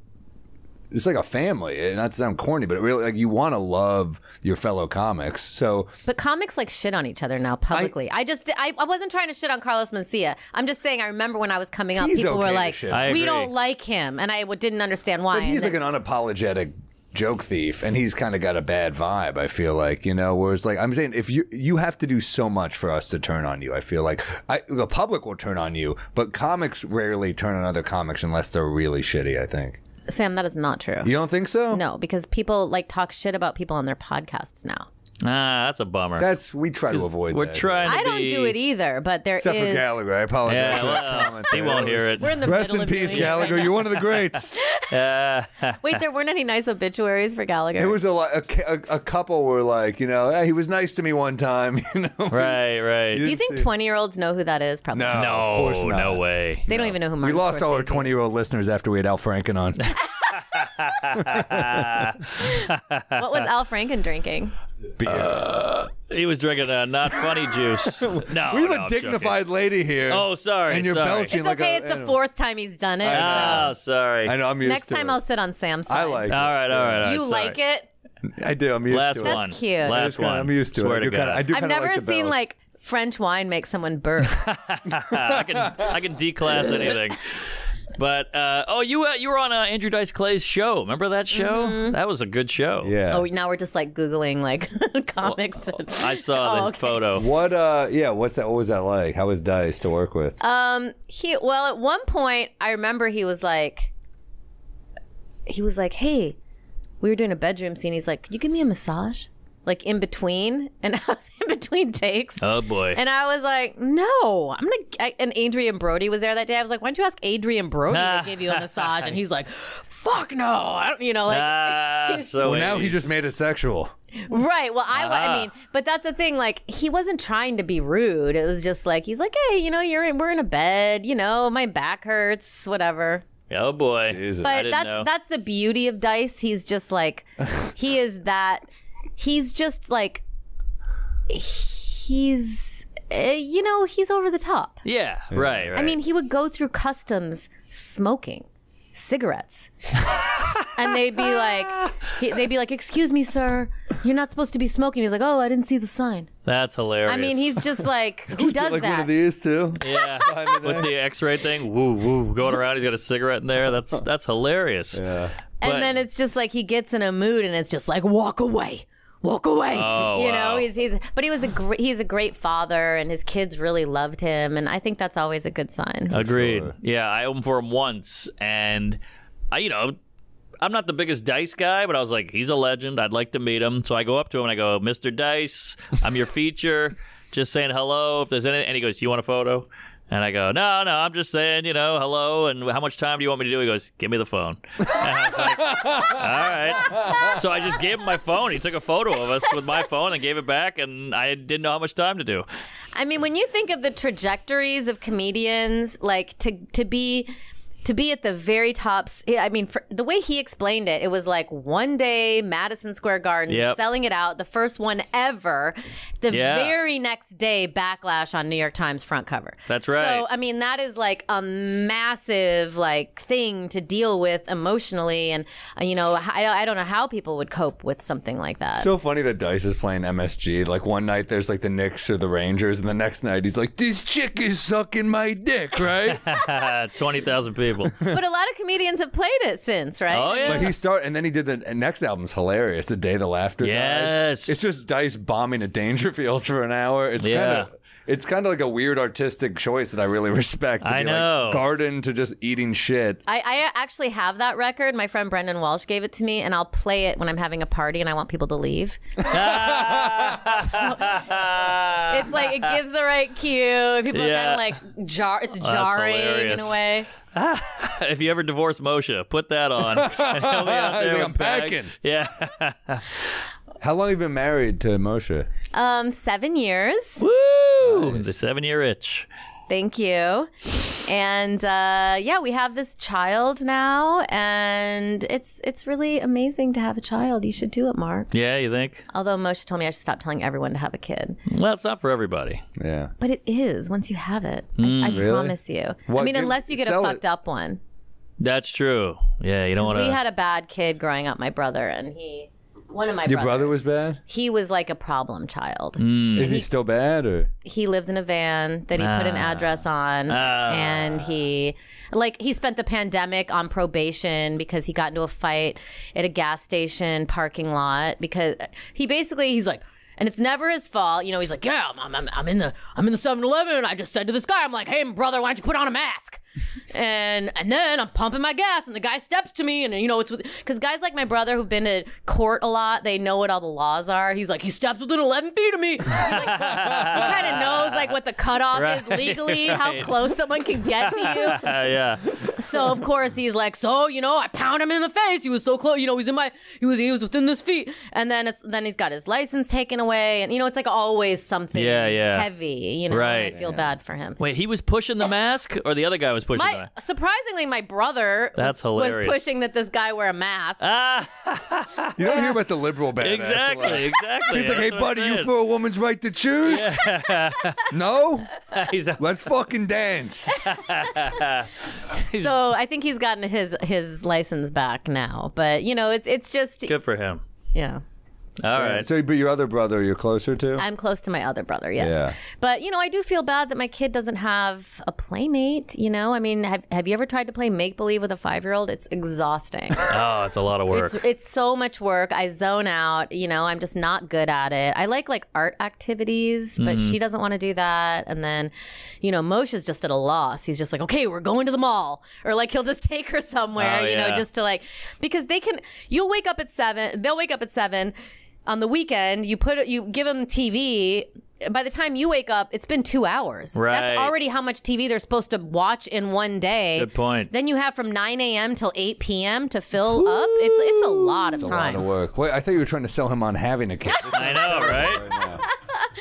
It's like a family. eh, Not to sound corny, but it really like you want to love your fellow comics. So But comics like shit on each other now publicly. I, just I, I wasn't trying to shit on Carlos Mencia. I'm just saying I remember when I was coming up, He's people okay were to like, shit. I "We agree. don't like him," and I w- didn't understand why. But he's And like then- an unapologetic joke thief, and he's kind of got a bad vibe. I feel like you know. Whereas, like I'm saying, if you you have to do so much for us to turn on you, I feel like I, the public will turn on you, but comics rarely turn on other comics unless they're really shitty. I think. Sam, that is not true. You don't think so? No, because people like talk shit about people on their podcasts now. Ah, that's a bummer. That's we try to avoid. We're that. trying. To I don't be- do it either, but there is. Except for Gallagher, I apologize. Yeah, well, he won't hear it. We're in the Rest middle in of peace, doing it right Gallagher. You're one of the greats. Wait, there weren't any nice obituaries for Gallagher. There was a, a, a, a couple were like, you know, "Hey, he was nice to me one time. You know, Right, right. Do you think 20 year olds know who that is? Probably. No, no, of course not. no way. They don't even know who We Martin lost all our 20 year old listeners after we had Al Franken on. What was Al Franken drinking? Beer. He was drinking uh, not funny juice. No, we have no, a I'm dignified lady here. Oh, sorry. and you're sorry. belching It's like okay. a it's the animal. fourth time he's done it. Oh, sorry. I know. I'm used Next to time it. I'll sit on Sam's side. I like. All right, all right, all right. You sorry. like it? it. I do. I'm used Last to That's one. cute. Last It's kinda- one. I'm used to Swear it. I to do kinda- I do I've never like seen like French wine make someone burp. I can I can declass anything. But uh, oh, you uh, you were on uh, Andrew Dice Clay's show. Remember that show? Mm-hmm. That was a good show. Yeah. oh, now we're just like googling like comics. that- I saw Oh, this okay. photo. What? Uh. Yeah. What's that? What was that like? How was Dice to work with? Um, he well, at one point, I remember he was like, he was like, "Hey, we were doing a bedroom scene. He's like, "Could you give me a massage?" Like in between, and in between takes. Oh boy. And I was like, no, I'm gonna. I, and Adrien Brody was there that day. I was like, why don't you ask Adrien Brody to give you a massage? And he's like, fuck no, I don't, you know, like Ah, so well, now he just made it sexual. right. Well, I, Ah. I mean, but that's the thing. Like, he wasn't trying to be rude. It was just like he's like, hey, you know, you're in, we're in a bed. You know, my back hurts, whatever. Oh boy. Jesus. But didn't that's know. that's the beauty of Dice. He's just like he is that. He's just like he's uh, you know he's over the top. Yeah. Right. Right. I mean, he would go through customs smoking cigarettes, and they'd be like, he, they'd be like, "Excuse me, sir, you're not supposed to be smoking." He's like, "Oh, I didn't see the sign." that's hilarious. I mean, he's just like, who does like that? one of these too. yeah. With the X-ray thing, woo woo, going around. He's got a cigarette in there. That's that's hilarious. Yeah. and but- then it's just like he gets in a mood, and it's just like, walk away. Walk away, Oh, you wow. know. He's he's, but he was a gr- he's a great father, and his kids really loved him, and I think that's always a good sign. Agreed. sure. Yeah, I opened for him once, and I, you know, I'm not the biggest Dice guy, but I was like, he's a legend. I'd like to meet him. So I go up to him and I go, Mr. Dice, I'm your feature. Just saying hello. If there's any, and he goes, you want a photo? And I go, no, no, I'm just saying, you know, hello. And how much time do you want me to do? He goes, give me the phone. Like, all right. So I just gave him my phone. He took a photo of us with my phone and gave it back, and I didn't know how much time to do. I mean, when you think of the trajectories of comedians, like to to be to be at the very tops. I mean, for, the way he explained it, it was like one day Madison Square Garden Yep. selling it out, the first one ever. The Yeah. very next day, backlash on New York Times front cover. That's right. So I mean, that is like a massive like thing to deal with emotionally, and uh, you know, I, I don't know how people would cope with something like that. So funny that Dice is playing MSG. Like one night there's like the Knicks or the Rangers, and the next night he's like, "This chick is sucking my dick," right? 20,000 people. but a lot of comedians have played it since, right? Oh, yeah. But he start and then he did the next album's hilarious. The day the laughter. Died. Yes. it's just Dice bombing at Dangerfields for an hour. It's Yeah. kind of. It's kind of like a weird artistic choice that I really respect. I be like know. garden to just eating shit. I, I actually have that record. My friend Brendan Walsh gave it to me, and I'll play it when I'm having a party and I want people to leave. It's like it gives the right cue. People Yeah. are kind of like jar. It's jarring in a way. if you ever divorce Moshe, put that on. And he'll be out there Like, with I'm packing. Yeah. How long have you been married to Moshe? Um, seven years. Woo! The seven year itch. Thank you. And uh, yeah, we have this child now, and it's it's really amazing to have a child. You should do it, Mark. Yeah, you think? Although Moshe told me I should stop telling everyone to have a kid, Well, it's not for everybody. Yeah. but it is once you have it. I, I promise you. What, I mean, unless you get a sell it. fucked up one. That's true. Yeah, you don't want to. We had a bad kid growing up, my brother, and he, one of my Your brother was bad? He was like a problem child. Hmm. Is he still bad or? he lives in a van that he put an ah. address on ah. and he like he spent the pandemic on probation because he got into a fight at a gas station parking lot because he basically he's like and it's never his fault. You know, he's like, yeah, I'm, I'm, I'm in the I'm in the 7-Eleven and I just said to this guy, I'm like, hey, brother, why don't you put on a mask? And and then I'm pumping my gas and the guy steps to me and you know it's with because guys like my brother who've been to court a lot, they know what all the laws are. He's like, he steps within 11 feet of me. He, like, he kind of knows like what the cutoff is Right, legally, how close someone can get to you. Uh, yeah. So of course he's like, so you know, I pound him in the face. He was so close. You know, he's in my, he was, he was within this feet. And then it's, then he's got his license taken away, and you know, it's like always something Yeah, yeah. heavy. You know, Right. I feel bad for him. Wait, he was pushing the mask, or the other guy was pushing My mask? surprisingly, my brother That's was, was pushing that this guy wear a mask. Ah, You don't hear about the liberal badass. a lot. exactly, exactly. He's like, hey, That's what I'm buddy, you for a woman's right to choose? no? He's a- Let's fucking dance. so I think he's gotten his his license back now. But you know, it's it's just good for him. yeah. All right. So, but your other brother, you're closer to? I'm close to my other brother, yes. Yeah. But you know, I do feel bad that my kid doesn't have a playmate. You know, I mean, have have you ever tried to play make believe with a five year old? It's exhausting. Oh, it's a lot of work. It's it's so much work. I zone out. You know, I'm just not good at it. I like like art activities, but Mm-hmm. she doesn't want to do that. And then, you know, Moshe's just at a loss. He's just like, okay, we're going to the mall, or like he'll just take her somewhere. Oh, you know, just to like because they can. You'll wake up at seven. They'll wake up at seven. On the weekend, you put you give them TV. By the time you wake up, it's been two hours. Right. That's already how much TV they're supposed to watch in one day. Good point. Then you have from 9 a.m. till 8 p.m. to fill up. It's it's a lot of a time. lot of work. Wait, I thought you were trying to sell him on having a kid. I know, right? right.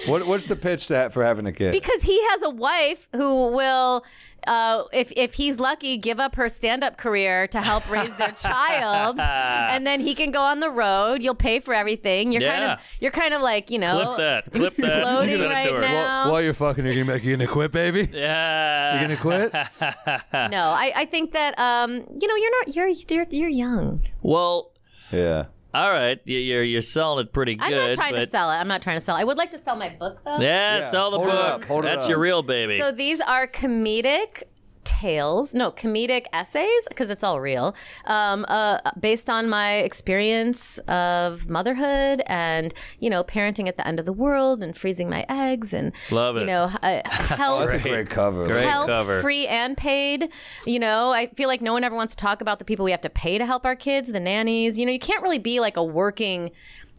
What, what's the pitch to that for having a kid? Because he has a wife who will, uh, if if he's lucky, give up her stand up career to help raise their child, and then he can go on the road. You'll pay for everything. You're kind of you're kind of like you know Clip that. Clip that. exploding Send it to right now. While you're fucking, you're gonna make you gonna quit, baby. Yeah. you're gonna quit? no, I, I think that um you know you're not you're you're you're young. Well, yeah. All right. You- You're you're selling it pretty good. I'm not trying to sell it. I'm not trying to sell. it. I would like to sell my book though. Yeah, Yeah, sell the hold it book. up, hold it That's up. your real baby. So these are comedic tales, no, comedic essays, because it's all real, um, uh, based on my experience of motherhood and, you know, parenting at the end of the world and freezing my eggs and, Love it. you know, uh, help. That's a Great. great cover. Great. Help cover. free and paid. You know, I feel like no one ever wants to talk about the people we have to pay to help our kids, the nannies. You know, you can't really be like a working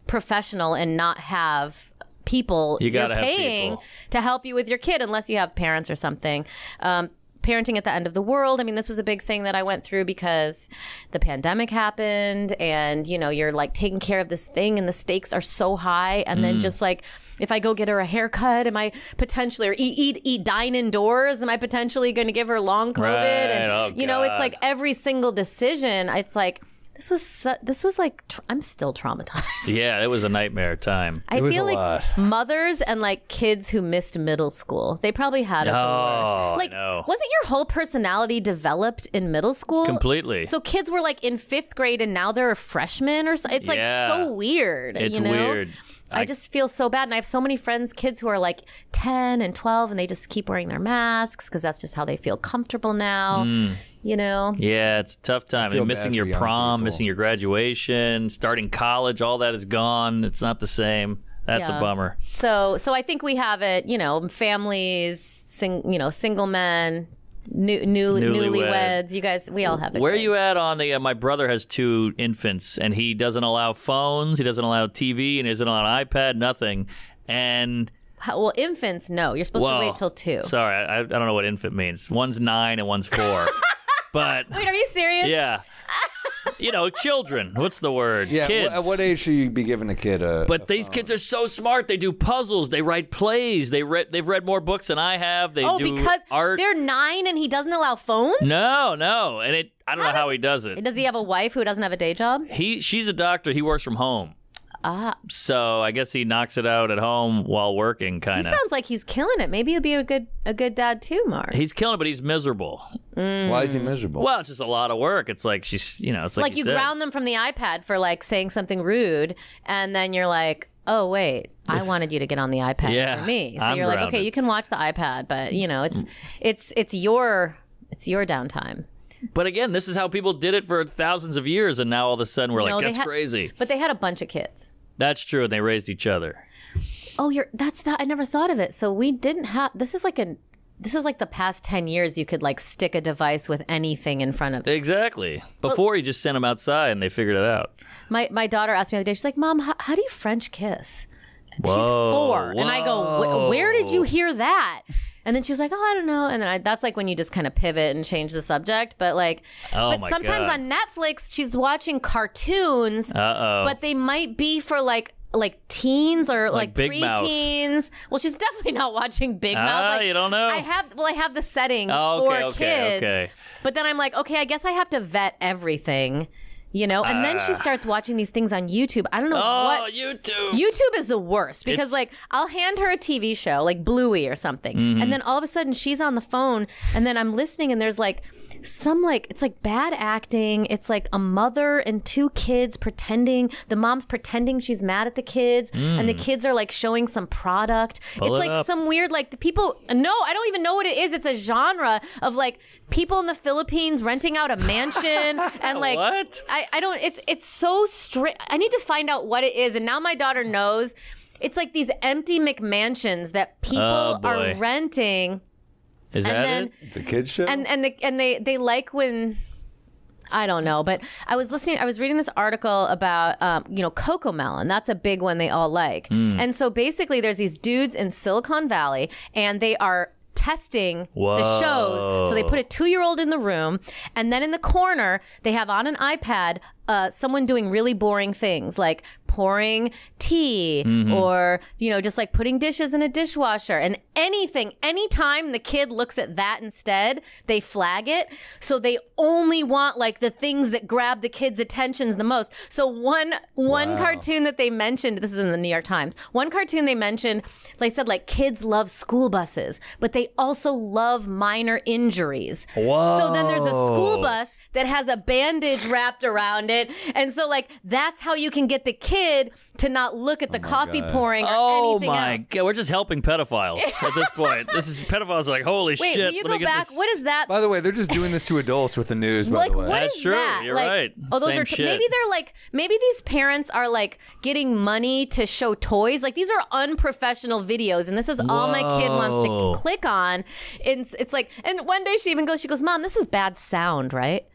professional and not have people You you're gotta have paying people. to help you with your kid unless you have parents or something. Um, parenting at the end of the world. I mean, this was a big thing that I went through because the pandemic happened and, you know, you're like taking care of this thing and the stakes are so high. And Mm. then just like, if I go get her a haircut, am I potentially, or eat, eat, eat, dine indoors? Am I potentially going to give her long COVID? Right. And, Oh, you know, it's like every single decision, it's like, this was, su- this was like, tr- I'm still traumatized. yeah, it was a nightmare time. I was feel a like lot. mothers and like kids who missed middle school, they probably had it the Oh, I. Like, know. wasn't your whole personality developed in middle school? Completely. So kids were like in fifth grade and now they're a freshman or something. It's like Yeah. so weird. It's you know? weird. I, I- just feel so bad. And I have so many friends, kids who are like 10 and 12, and they just keep wearing their masks because that's just how they feel comfortable now. Hmm. You know? Yeah, it's a tough time. And missing your prom, people. missing your graduation, starting college, all that is gone. It's not the same. That's Yeah. a bummer. So, so I think we have it. You know, families, sing, you know, single men, new, new, Newlywed. newlyweds. You guys, we all have it. Where are you at on the? Uh, my brother has two infants, and he doesn't allow phones. He doesn't allow TV, and allow an iPad. Nothing. And How- well, infants, no. You're supposed well, to wait till two. Sorry, I, I don't know what infant means. One's nine and one's four. but Wait, are you serious? yeah, you know, children. What's the word? Yeah. Kids. wh- At what age should you be giving a kid a? But these kids are so smart. They do puzzles. They write plays. They read. They've read more books than I have. They Oh, do because art. they're nine and he doesn't allow phones. No, no, and it. I don't know how he does it. Does he have a wife who doesn't have a day job? He, she's a doctor. He works from home. Ah, So I guess he knocks it out at home while working, kind of. sounds like he's killing it. Maybe he'll be a good a good dad too, Mark. He's killing it, but he's miserable. Why is he miserable? Well, it's just a lot of work. It's like she's, you know, it's like, like you said. ground them from the iPad for like saying something rude, and then you're like, oh wait, I wanted you to get on the iPad Yeah, for me. So I'm you're like, okay, you can watch the iPad, but you know, it's it's it's your it's your downtime. But again, this is how people did it for thousands of years, and now all of a sudden we're No, like, that's ha- crazy. But they had a bunch of kids. That's true, and they raised each other. Oh, you're that's that. I never thought of it. So we didn't have. This is like a. This is like the past ten years. You could like stick a device with anything in front of it. Exactly. Oh. Before you just sent them outside, and they figured it out. My my daughter asked me the other day. She's like, "Mom, how, how do you French kiss?" Whoa, She's four, and I go, "Where did you hear that?" And then she was like, "Oh, I don't know." And then I, that's like when you just kind of pivot and change the subject. But like, Oh but sometimes God. on Netflix, she's watching cartoons, Uh oh. but they might be for like like teens or like, Mouth. preteens. Well, she's definitely not watching Big Mouth. Ah, Like, you don't know. I have well, I have the settings Oh, okay, for okay, kids. okay. But then I'm like, okay, I guess I have to vet everything, you know. And then she starts watching these things on YouTube. I don't know oh, what. YouTube. YouTube is the worst because, It's- like, I'll hand her a TV show, like Bluey or something, Mm-hmm. and then all of a sudden she's on the phone, and then I'm listening, and there's like some like it's like bad acting. It's like a mother and two kids pretending the mom's pretending she's mad at the kids, and the kids are like showing some product. Mm. Pull it's it like up. some weird like the people. No, I don't even know what it is. It's a genre of like people in the Philippines renting out a mansion and like What? I, I don't it's it's so strict i need to find out what it is and now my daughter knows it's like these empty mcmansions that people Oh, are renting Is and that then it? It's a kid show. and and the, and they they like when I don't know, but I was listening. I was reading this article about, um, you know, CoComelon. That's a big one they all like. Hmm. And so basically, there's these dudes in Silicon Valley, and they are testing the shows. So they put a two year old in the room, and then in the corner, they have on an iPad uh, someone doing really boring things like pouring tea or, you know, just like putting dishes in a dishwasher and anything. Anytime the kid looks at that instead, they flag it. So they only want like the things that grab the kids' attentions the most. So one one cartoon that they mentioned, this is in the New York Times. One cartoon they mentioned, they said like kids love school buses, but they also love minor injuries. Whoa. So then there's a school bus that has a bandage wrapped around it. And so like that's how you can get the kid to not look at the oh coffee God. pouring or Oh anything my else. god, we're just helping pedophiles at this point. This is pedophiles are like, holy Wait, shit. will you let go me back? this- What is that? By the way, they're just doing this to adults with the news. By like the way, what That's is true. that? You're like, right. Oh, those Same are shit. maybe they're like maybe these parents are like getting money to show toys. Like these are unprofessional videos, and this is all my kid wants to click on. It's it's like, and one day she even goes, she goes, "Mom, this is bad sound, right?"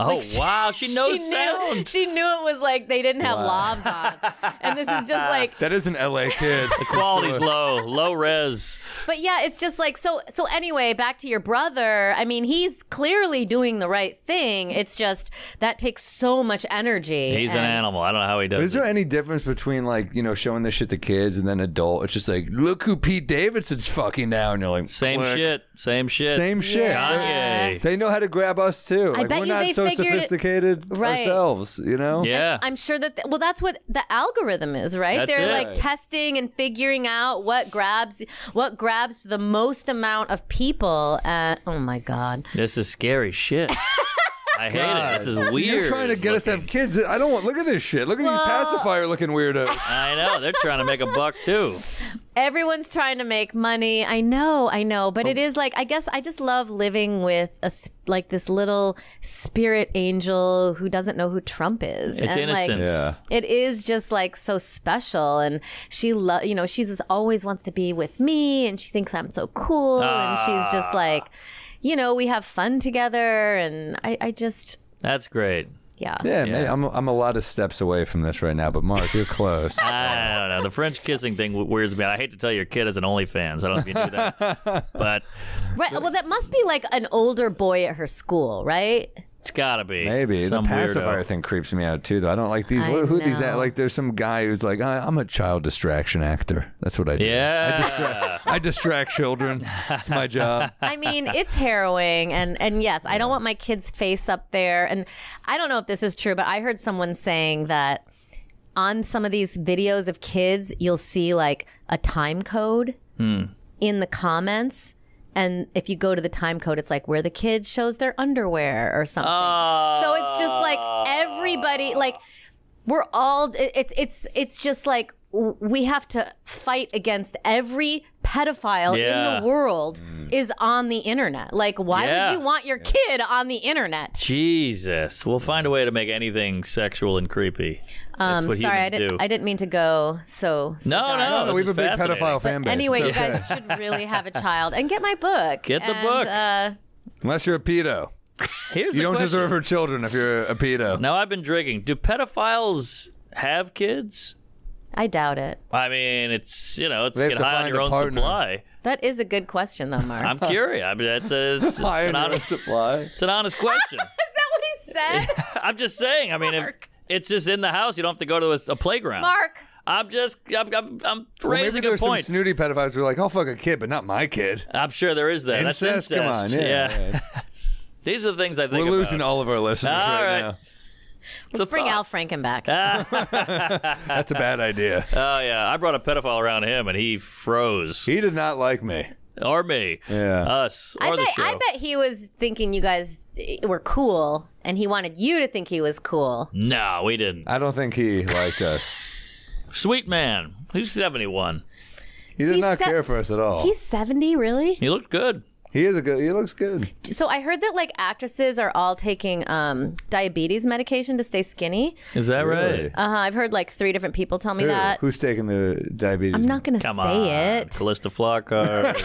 Oh wow, she knows knew, sound. She knew it was like they didn't have lavs on, and this is just like that is an LA kid. The quality's low, low res. But yeah, it's just like so. So anyway, back to your brother. I mean, he's clearly doing the right thing. It's just that takes so much energy. He's an animal. I don't know how he does Is there it. any difference between like you know showing this shit to kids and then adult? It's just like look who Pete Davidson's fucking now, and you're like Same click. shit. Same shit. same shit. Yeah. Kanye. They know how to grab us too. Like bet we're you not they so figured it- sophisticated Right. ourselves, you know. Yeah. I'm sure that well, that's what the algorithm is, right? That's They're it. like testing and figuring out what grabs what grabs the most amount of people. Uh, oh my god! This is scary shit. I hate it. This is So weird. You're trying to get us to have kids. I don't want. Look at this shit. Look at these pacifier looking weirdos. I know. They're trying to make a buck too. Everyone's trying to make money. I know, I know, but Oh. it is like I guess I just love living with a s- like this little spirit angel who doesn't know who Trump is. It's and, like, innocence. Yeah. it is just like so special and she lo- you know she just always wants to be with me and she thinks i'm so cool and she's just ah. like you know we have fun together and i, I just That's great. yeah, Yeah, man, I'm I'm a lot of steps away from this right now, but Mark, you're close. I don't know. The French kissing thing weirds me out. I hate to tell your kid is an OnlyFans. I don't know if you knew that. But Right, well that must be like an older boy at her school right It's gotta be. Maybe Some the pacifier weirdo. thing creeps me out too. Though I don't like these. I Who, who these? know. Like, there's some guy who's like, I, I'm a child distraction actor. That's what I do. Yeah. I distract I distract children. It's my job. I mean, it's harrowing, and and yes, I don't want my kid's face up there. And I don't know if this is true, but I heard someone saying that on some of these videos of kids, you'll see like a time code hmm. in the comments. And if you go to the time code, it's like where the kid shows their underwear or something. so it's just like everybody, like we're all. It's it's it's just like we have to fight against every pedophile Yeah. in the world mm. is on the internet. Like, why Yeah. would you want your kid on the internet? Jesus. We'll find a way to make anything sexual and creepy. That's Um, what sorry, I didn't. do. I didn't mean to go so. so no, dark. no, this we have a big pedophile fan base. Anyway, you guys should really have a child and get my book. Get the And, book. Uh, Unless you're a pedo, Here's you the don't question. deserve her children if you're a pedo. Now I've been drinking. Do pedophiles have kids? I doubt it. I mean, it's you know, it's They get high on your own partner. supply. That is a good question, though, Mark. I'm curious. I mean, it's, a, it's, it's an honest, supply. it's an honest question. is that what he said? I'm just saying. I mean, if Mark. It's just in the house, you don't have to go to a, a playground. Mark. I'm just, I'm, I'm, I'm Well, raising maybe a there's point. some snooty pedophiles who are like, I'll fuck a kid, but not my kid. I'm sure there is that. That's Incest? incest. Come on, yeah. yeah. These are the things I think We're losing about. all of our listeners All right, right. now. It's a Bring thought. Al Franken back. Ah. That's a bad idea. Oh yeah, I brought a pedophile around him, and he froze. He did not like me. Or me. Yeah. Us. I or the bet, show. I bet he was thinking you guys were cool, and he wanted you to think he was cool. No, we didn't. I don't think he liked us. Sweet man. He's 71. He did See, not se- care for us at all. He's seventy, really. He looked good. He is a good. He looks good. So I heard that like actresses are all taking um, diabetes medication to stay skinny. Is that Really? right? Uh huh. I've heard like three different people tell me Who? that. Who's taking the diabetes? I'm not gonna Come say on. it, Calista Flockhart.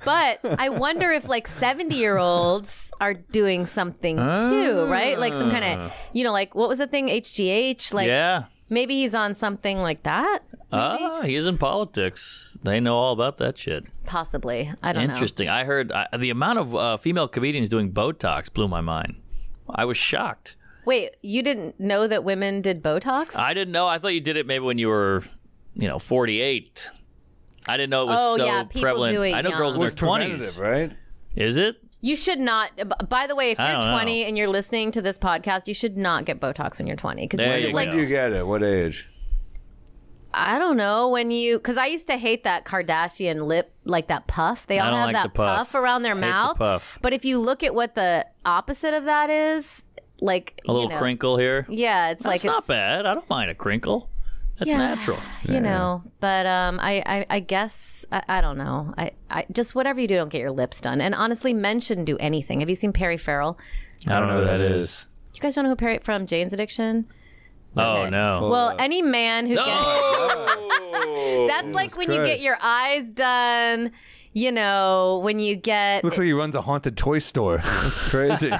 but I wonder if like 70 year olds are doing something too, right? Like some kind of, you know, like what was the thing? HGH. Like yeah. maybe he's on something like that. Ah, he is in politics. They know all about that shit. Possibly. I don't know. Interesting. I heard uh, the amount of uh, female comedians doing Botox blew my mind. I was shocked. Wait, you didn't know that women did Botox? I didn't know. I thought you did it maybe when you were, you know, 48. I didn't know it was Oh, so yeah, people prevalent. do it I know young. girls in their 20s. right? Is it? you should not. By the way, if I you're don't know. 20 and you're listening to this podcast, you should not get Botox when you're 20 because you you like. When do you get it? What age? I don't know when you because I used to hate that Kardashian lip like that puff. They all have like that the puff. around their the mouth. puff. But if you look at what the opposite of that is, like A little know, crinkle here. Yeah, it's That's like it's not bad. I don't mind a crinkle. That's Yeah. natural. you know. But um, I I, I guess I, I don't know. I, I just whatever you do, don't get your lips done. And honestly, men shouldn't do anything. Have you seen Perry Farrell? I don't know who that is. You guys don't know who Perry from Jane's Addiction? Oh, Okay. no. Well, any man who gets Oh! that's like when you get your eyes done. You know, when you get Looks like he runs a haunted toy store. That's crazy.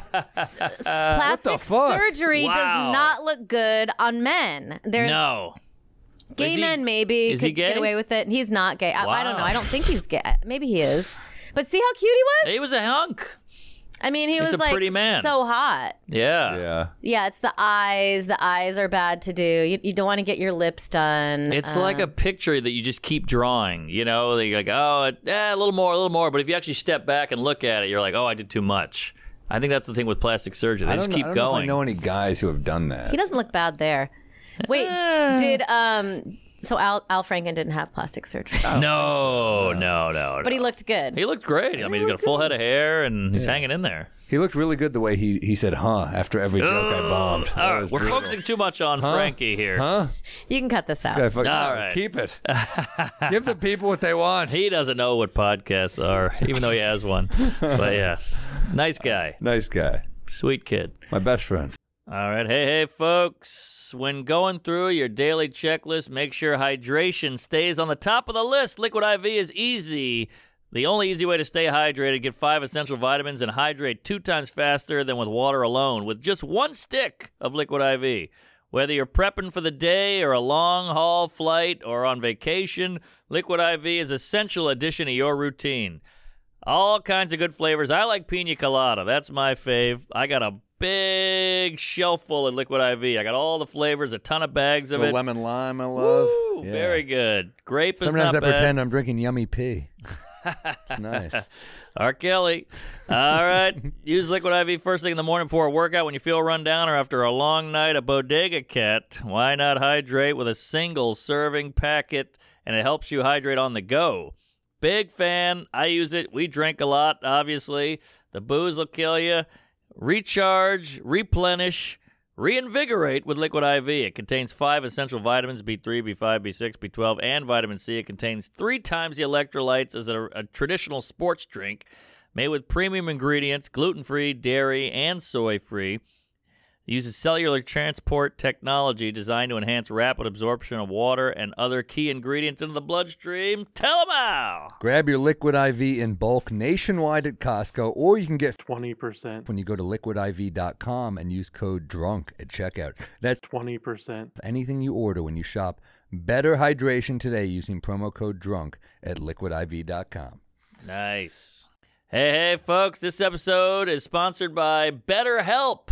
plastic fuck? surgery Wow. does not look good on men. There's no. gay he- men maybe is could he gay? get away with it. He's not gay. I, I don't know. I don't think he's gay. Maybe he is. But see how cute he was? He was a hunk. I mean, he He's was a like pretty man. so hot. Yeah. yeah. Yeah, it's the eyes. The eyes are bad to do. You, you don't want to get your lips done. It's Uh, like a picture that you just keep drawing. You know, you're like, oh, eh, a little more, a little more. But if you actually step back and look at it, you're like, oh, I did too much. I think that's the thing with plastic surgery. They I just don't, keep I don't know if I going. know any guys who have done that. he doesn't look bad there. Wait, Eh. did um? So Al Al Franken didn't have plastic surgery, oh. no, no, no, but he looked good. He looked great. I mean, he's got a full head of hair and he's hanging in there. He looked really good the way he, he said "huh" after every joke I bombed. That All right, was we're brutal. focusing too much on Frankie here. Huh? you can cut this out. Yeah, fuck- All no, right. Keep it. Give the people what they want. He doesn't know what podcasts are, even though he has one. But yeah, nice guy, Nice guy. sweet kid. My best friend. All right. Hey, hey, folks. When going through your daily checklist, make sure hydration stays on the top of the list. Liquid IV is easy. The only easy way to stay hydrated, get five essential vitamins and hydrate two times faster than with water alone with just one stick of Liquid IV. Whether you're prepping for the day or a long haul flight or on vacation, Liquid IV is essential addition to your routine. All kinds of good flavors. I like pina colada. That's my fave. I got a big shelf full of Liquid IV. I got all the flavors, a ton of bags of The it. lemon lime, I love. Woo, Yeah. Very good. Grape is Sometimes I bad. pretend I'm drinking yummy pee. it's nice. R. Kelly. All right. Use Liquid IV first thing in the morning before a workout when you feel run down or after a long night of Bodega Cat. Why not hydrate with a single serving packet and it helps you hydrate on the go? Big fan. I use it. We drink a lot, obviously. The booze will kill you. Recharge, replenish, reinvigorate with Liquid IV. It contains five essential vitamins B3, B5, B6, B12, and vitamin C. It contains three times the electrolytes as a, a traditional sports drink, made with premium ingredients, gluten free, dairy, and soy free. It uses cellular transport technology designed to enhance rapid absorption of water and other key ingredients into the bloodstream. Tell 'em how! Grab your Liquid IV in bulk nationwide at Costco, or you can get 20%, when you go to liquidiv.com and use code DRUNK at checkout. That's 20%. anything you order when you shop. Better hydration today using promo code DRUNK at liquidiv.com. Nice. Hey, hey, folks, this episode is sponsored by BetterHelp.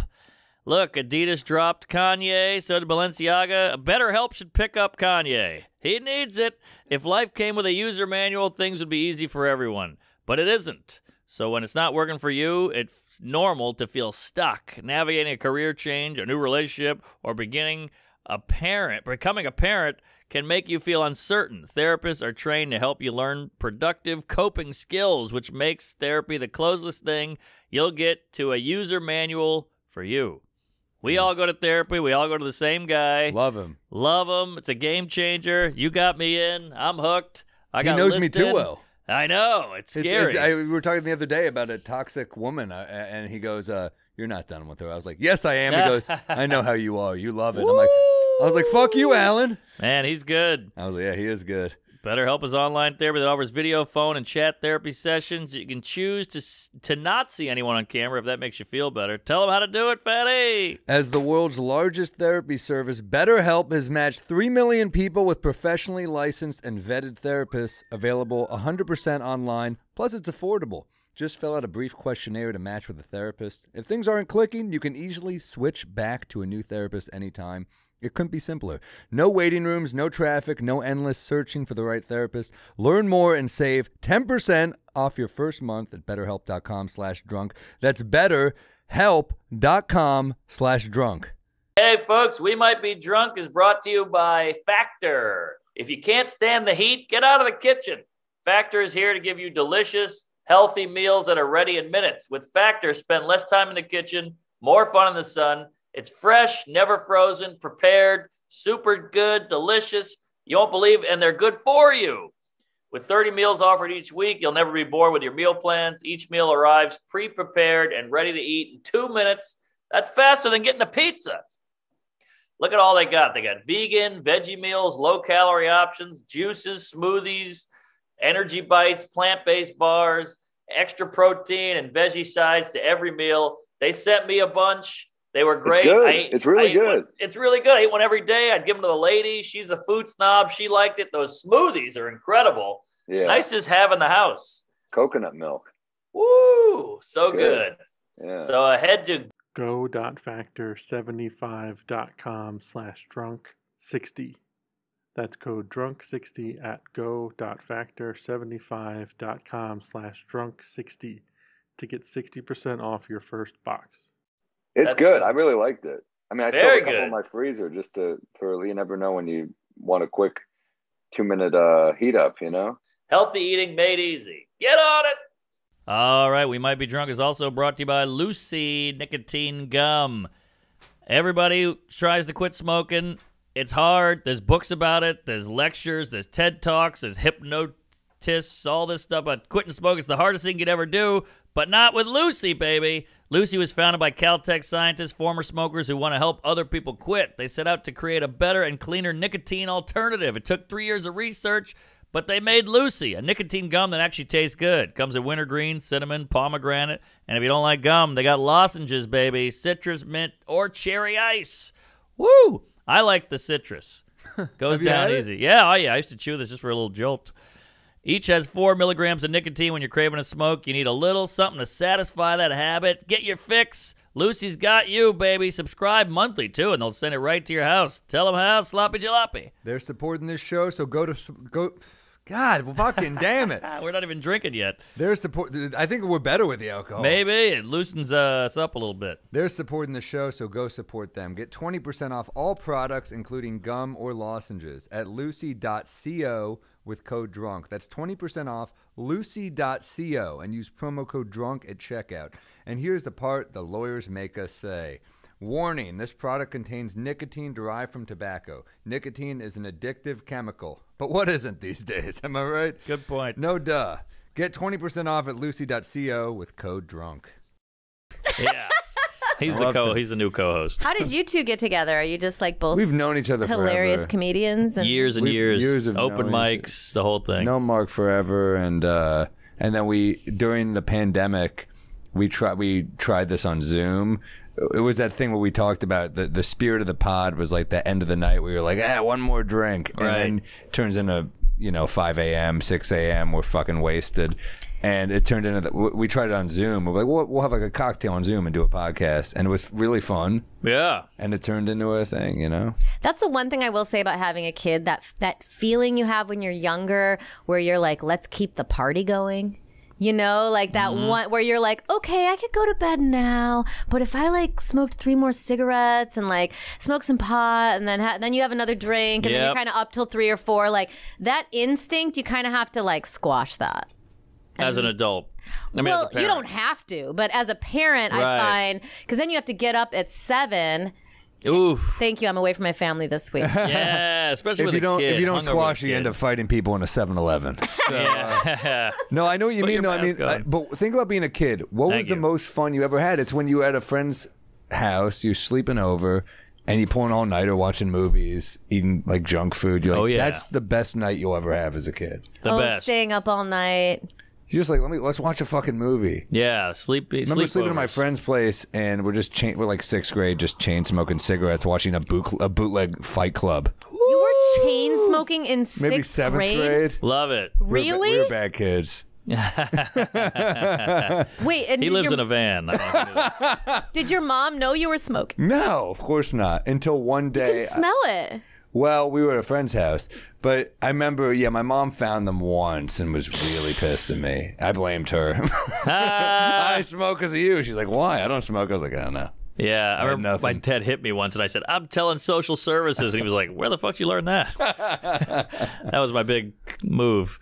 Look, Adidas dropped Kanye, so did Balenciaga. BetterHelp should pick up Kanye. He needs it. If life came with a user manual, things would be easy for everyone. But it isn't. So when it's not working for you, it's normal to feel stuck. Navigating a career change, a new relationship, or beginning a parent, becoming a parent can make you feel uncertain. Therapists are trained to help you learn productive coping skills, which makes therapy the closest thing you'll get to a user manual for you. We all go to therapy. We all go to the same guy. Love him. Love him. It's a game changer. You got me in. I'm hooked. I He got knows me too well. I know. It's It's, scary. it's, I, we were talking the other day about a toxic woman, uh, and he goes, uh, "You're not done with her." I was like, "Yes, I am." He goes, "I know how you are. You love it." I'm like, I was like, "Fuck you, Alan." Man, he's good. I was like, "Yeah, he is good." BetterHelp is online therapy that offers video, phone, and chat therapy sessions. You can choose to to not see anyone on camera if that makes you feel better. Tell them how to do it, Fatty. As the world's largest therapy service, BetterHelp has matched 3 million people with professionally licensed and vetted therapists, available 100% online, plus it's affordable. Just fill out a brief questionnaire to match with a therapist. If things aren't clicking, you can easily switch back to a new therapist anytime. It couldn't be simpler. No waiting rooms, no traffic, no endless searching for the right therapist. Learn more and save 10% off your first month at betterhelp.com slash drunk. That's betterhelp.com slash drunk. Hey, folks, We Might Be Drunk is brought to you by Factor. If you can't stand the heat, get out of the kitchen. Factor is here to give you delicious, healthy meals that are ready in minutes. With Factor, spend less time in the kitchen, more fun in the sun. It's fresh, never frozen, prepared, super good, delicious. You won't believe, and they're good for you. With 30 meals offered each week, you'll never be bored with your meal plans. Each meal arrives pre prepared and ready to eat in two minutes. That's faster than getting a pizza. Look at all they got. They got vegan, veggie meals, low calorie options, juices, smoothies, energy bites, plant based bars, extra protein and veggie sides to every meal. They sent me a bunch. They were great. good. I ate- It's really I one- good. it's really good. I ate one every day. I'd give them to the lady. She's a food snob. She liked it. Those smoothies are incredible. Yeah. Nice to just have in the house. Coconut milk. Woo! So Good. good. Yeah. So uh, head to go.factor75.com slash drunk 60. That's code drunk 60 at go.factor75.com slash drunk 60 to get 60% off your first box. It's that's good. good. I really liked it. I mean, I still have a couple in my freezer just to for you never know when you want a quick two minute uh heat up. You know. Healthy Eating Made Easy. Get on it. All right, We Might Be Drunk is also brought to you by Lucy Nicotine Gum. Everybody tries to quit smoking. It's hard. There's books about it, there's lectures, there's TED Talks, there's hypnotists, all this stuff about quitting smoking. It's the hardest thing you could ever do, but not with Lucy, baby. Lucy was founded by Caltech scientists, former smokers who want to help other people quit. They set out to create a better and cleaner nicotine alternative. It took three years of research, but they made Lucy, a nicotine gum that actually tastes good. Comes in wintergreen, cinnamon, pomegranate, and if you don't like gum, they got lozenges, baby, citrus, mint, or cherry ice. Woo! I like the citrus. Goes down it? easy. Yeah, oh yeah. I used to chew this just for a little jolt. Each has four milligrams of nicotine. When you're craving a smoke, you need a little something to satisfy that habit. Get your fix. Lucy's got you, baby. Subscribe monthly too, and they'll send it right to your house. Tell them how sloppy jalopy. They're supporting this show, so go to go. God, well, fucking damn it! We're not even drinking yet. They're support. I think we're better with the alcohol. Maybe it loosens uh, us up a little bit. They're supporting the show, so go support them. Get 20% off all products, including gum or lozenges, at lucy.co with code DRUNK. That's 20% off lucy.co and use promo code DRUNK at checkout. And here's the part the lawyers make us say. Warning this product contains nicotine derived from tobacco. Nicotine is an addictive chemical. But what isn't these days? Am I right? Good point. No duh. Get 20% off at lucy.co with code DRUNK. Yeah. He's the co. to- He's the new co-host. How did you two get together? Are you just like both We've known each other hilarious forever. comedians? And Years and We've- years. years of Open knowing mics, the whole thing. known Mark forever, and uh, and then we during the pandemic, we tried we tried this on Zoom. It was that thing where we talked about the the spirit of the pod was like the end of the night. We were like, ah, one more drink, and Right. then turns into you know 5 a.m., 6 a.m. We're fucking wasted. And it turned into that. We tried it on Zoom. We're like, we'll, we'll have like a cocktail on Zoom and do a podcast, and it was really fun. Yeah. And it turned into a thing, you know. That's the one thing I will say about having a kid that that feeling you have when you're younger where you're like let's keep the party going. You know, like that Mm-hmm. one where you're like, okay, I could go to bed now, but if I like smoked three more cigarettes and like smoke some pot and then ha- then you have another drink and then you're kind of up till three or four, like that instinct, you kind of have to like squash that. As an adult. I mean, well, as a you don't have to, but as a parent, Right. I find because then you have to get up at seven. Oof. Thank you, I'm away from my family this week. Yeah, especially If with you a don't, kid, if you don't squash, you end up fighting people in a 7-Eleven. Yeah. Uh, no, I know what you Put mean. though. I mean, I, but think about being a kid. What Thank was the most fun you ever had? It's when you were at a friend's house, you're sleeping over, and you're pulling all night or watching movies, eating like junk food. You're oh, like, Oh, yeah. that's the best night you'll ever have as a kid. the oh, best. staying up all night. You're just like, let me let's watch a fucking movie. Yeah, sleep. Remember sleeping at my friend's place, and we're just chain, we're like sixth grade, just chain smoking cigarettes, watching a boot a bootleg Fight Club. You were chain smoking in sixth Maybe seventh grade. grade. Love it. We were ba- Really? we were bad kids. Wait, and He did lives your, in a van. I don't know if you knew that. Did your mom know you were smoking? No, of course not. Until one You day, can smell it. Well, we were at a friend's house, but I remember, yeah, my mom found them once and was really pissed at me. I blamed her. I smoke because of you. She's like, why? I don't smoke. I was like, I don't know. Yeah, I remember my nothing. dad hit me once, and I said, "I'm telling social services," and he was like, "Where the fuck did you learn that?" that was my big move.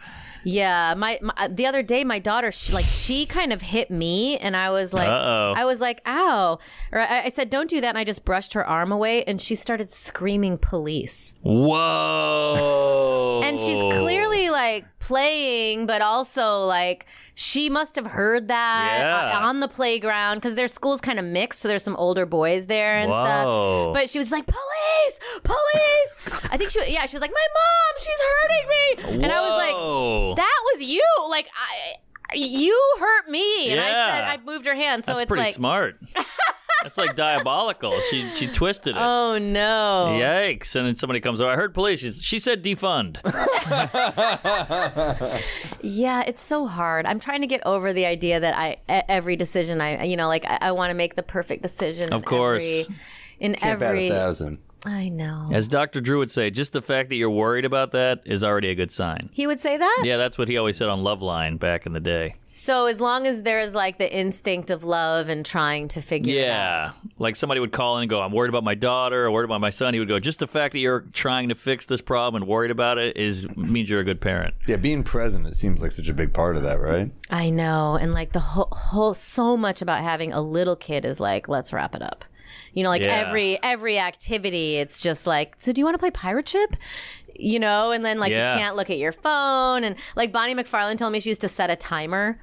Yeah, my, my uh, the other day, my daughter, she, like, she kind of hit me, and I was like, Uh-oh. I was like, ow, or I, I said, don't do that, and I just brushed her arm away, and she started screaming police, Whoa! and she's clearly like playing, but also like she must have heard that Yeah. uh, on the playground because their school's kind of mixed, so there's some older boys there and Whoa. stuff. But she was like, police, police. I think she, yeah, she was like, my mom, she's hurting me, and I was like. That was you. Like I, you hurt me, and I said Yeah. I moved her hand. So That's it's pretty like, smart. That's like diabolical. She she twisted it. oh no. Yikes! And then somebody comes over. I heard police. She's, she said defund. Yeah, it's so hard. I'm trying to get over the idea that I every decision I, you know, like I, I want to make the perfect decision. Of in course. every, in Can't bat every. a thousand. I know. As Dr. Drew would say, just the fact that you're worried about that is already a good sign. He would say that. Yeah, that's what he always said on Loveline back in the day. So as long as there's like the instinct of love and trying to figure it out. Yeah. Like somebody would call in and go, I'm worried about my daughter or worried about my son. He would go, just the fact that you're trying to fix this problem and worried about it is means you're a good parent. Yeah, being present, it seems like such a big part of that, right? I know. And like the whole, whole so much about having a little kid is like, let's wrap it up. You know, like Yeah. every every activity, it's just like, so do you want to play pirate ship? You know, and then like Yeah. you can't look at your phone and like Bonnie McFarlane told me she used to set a timer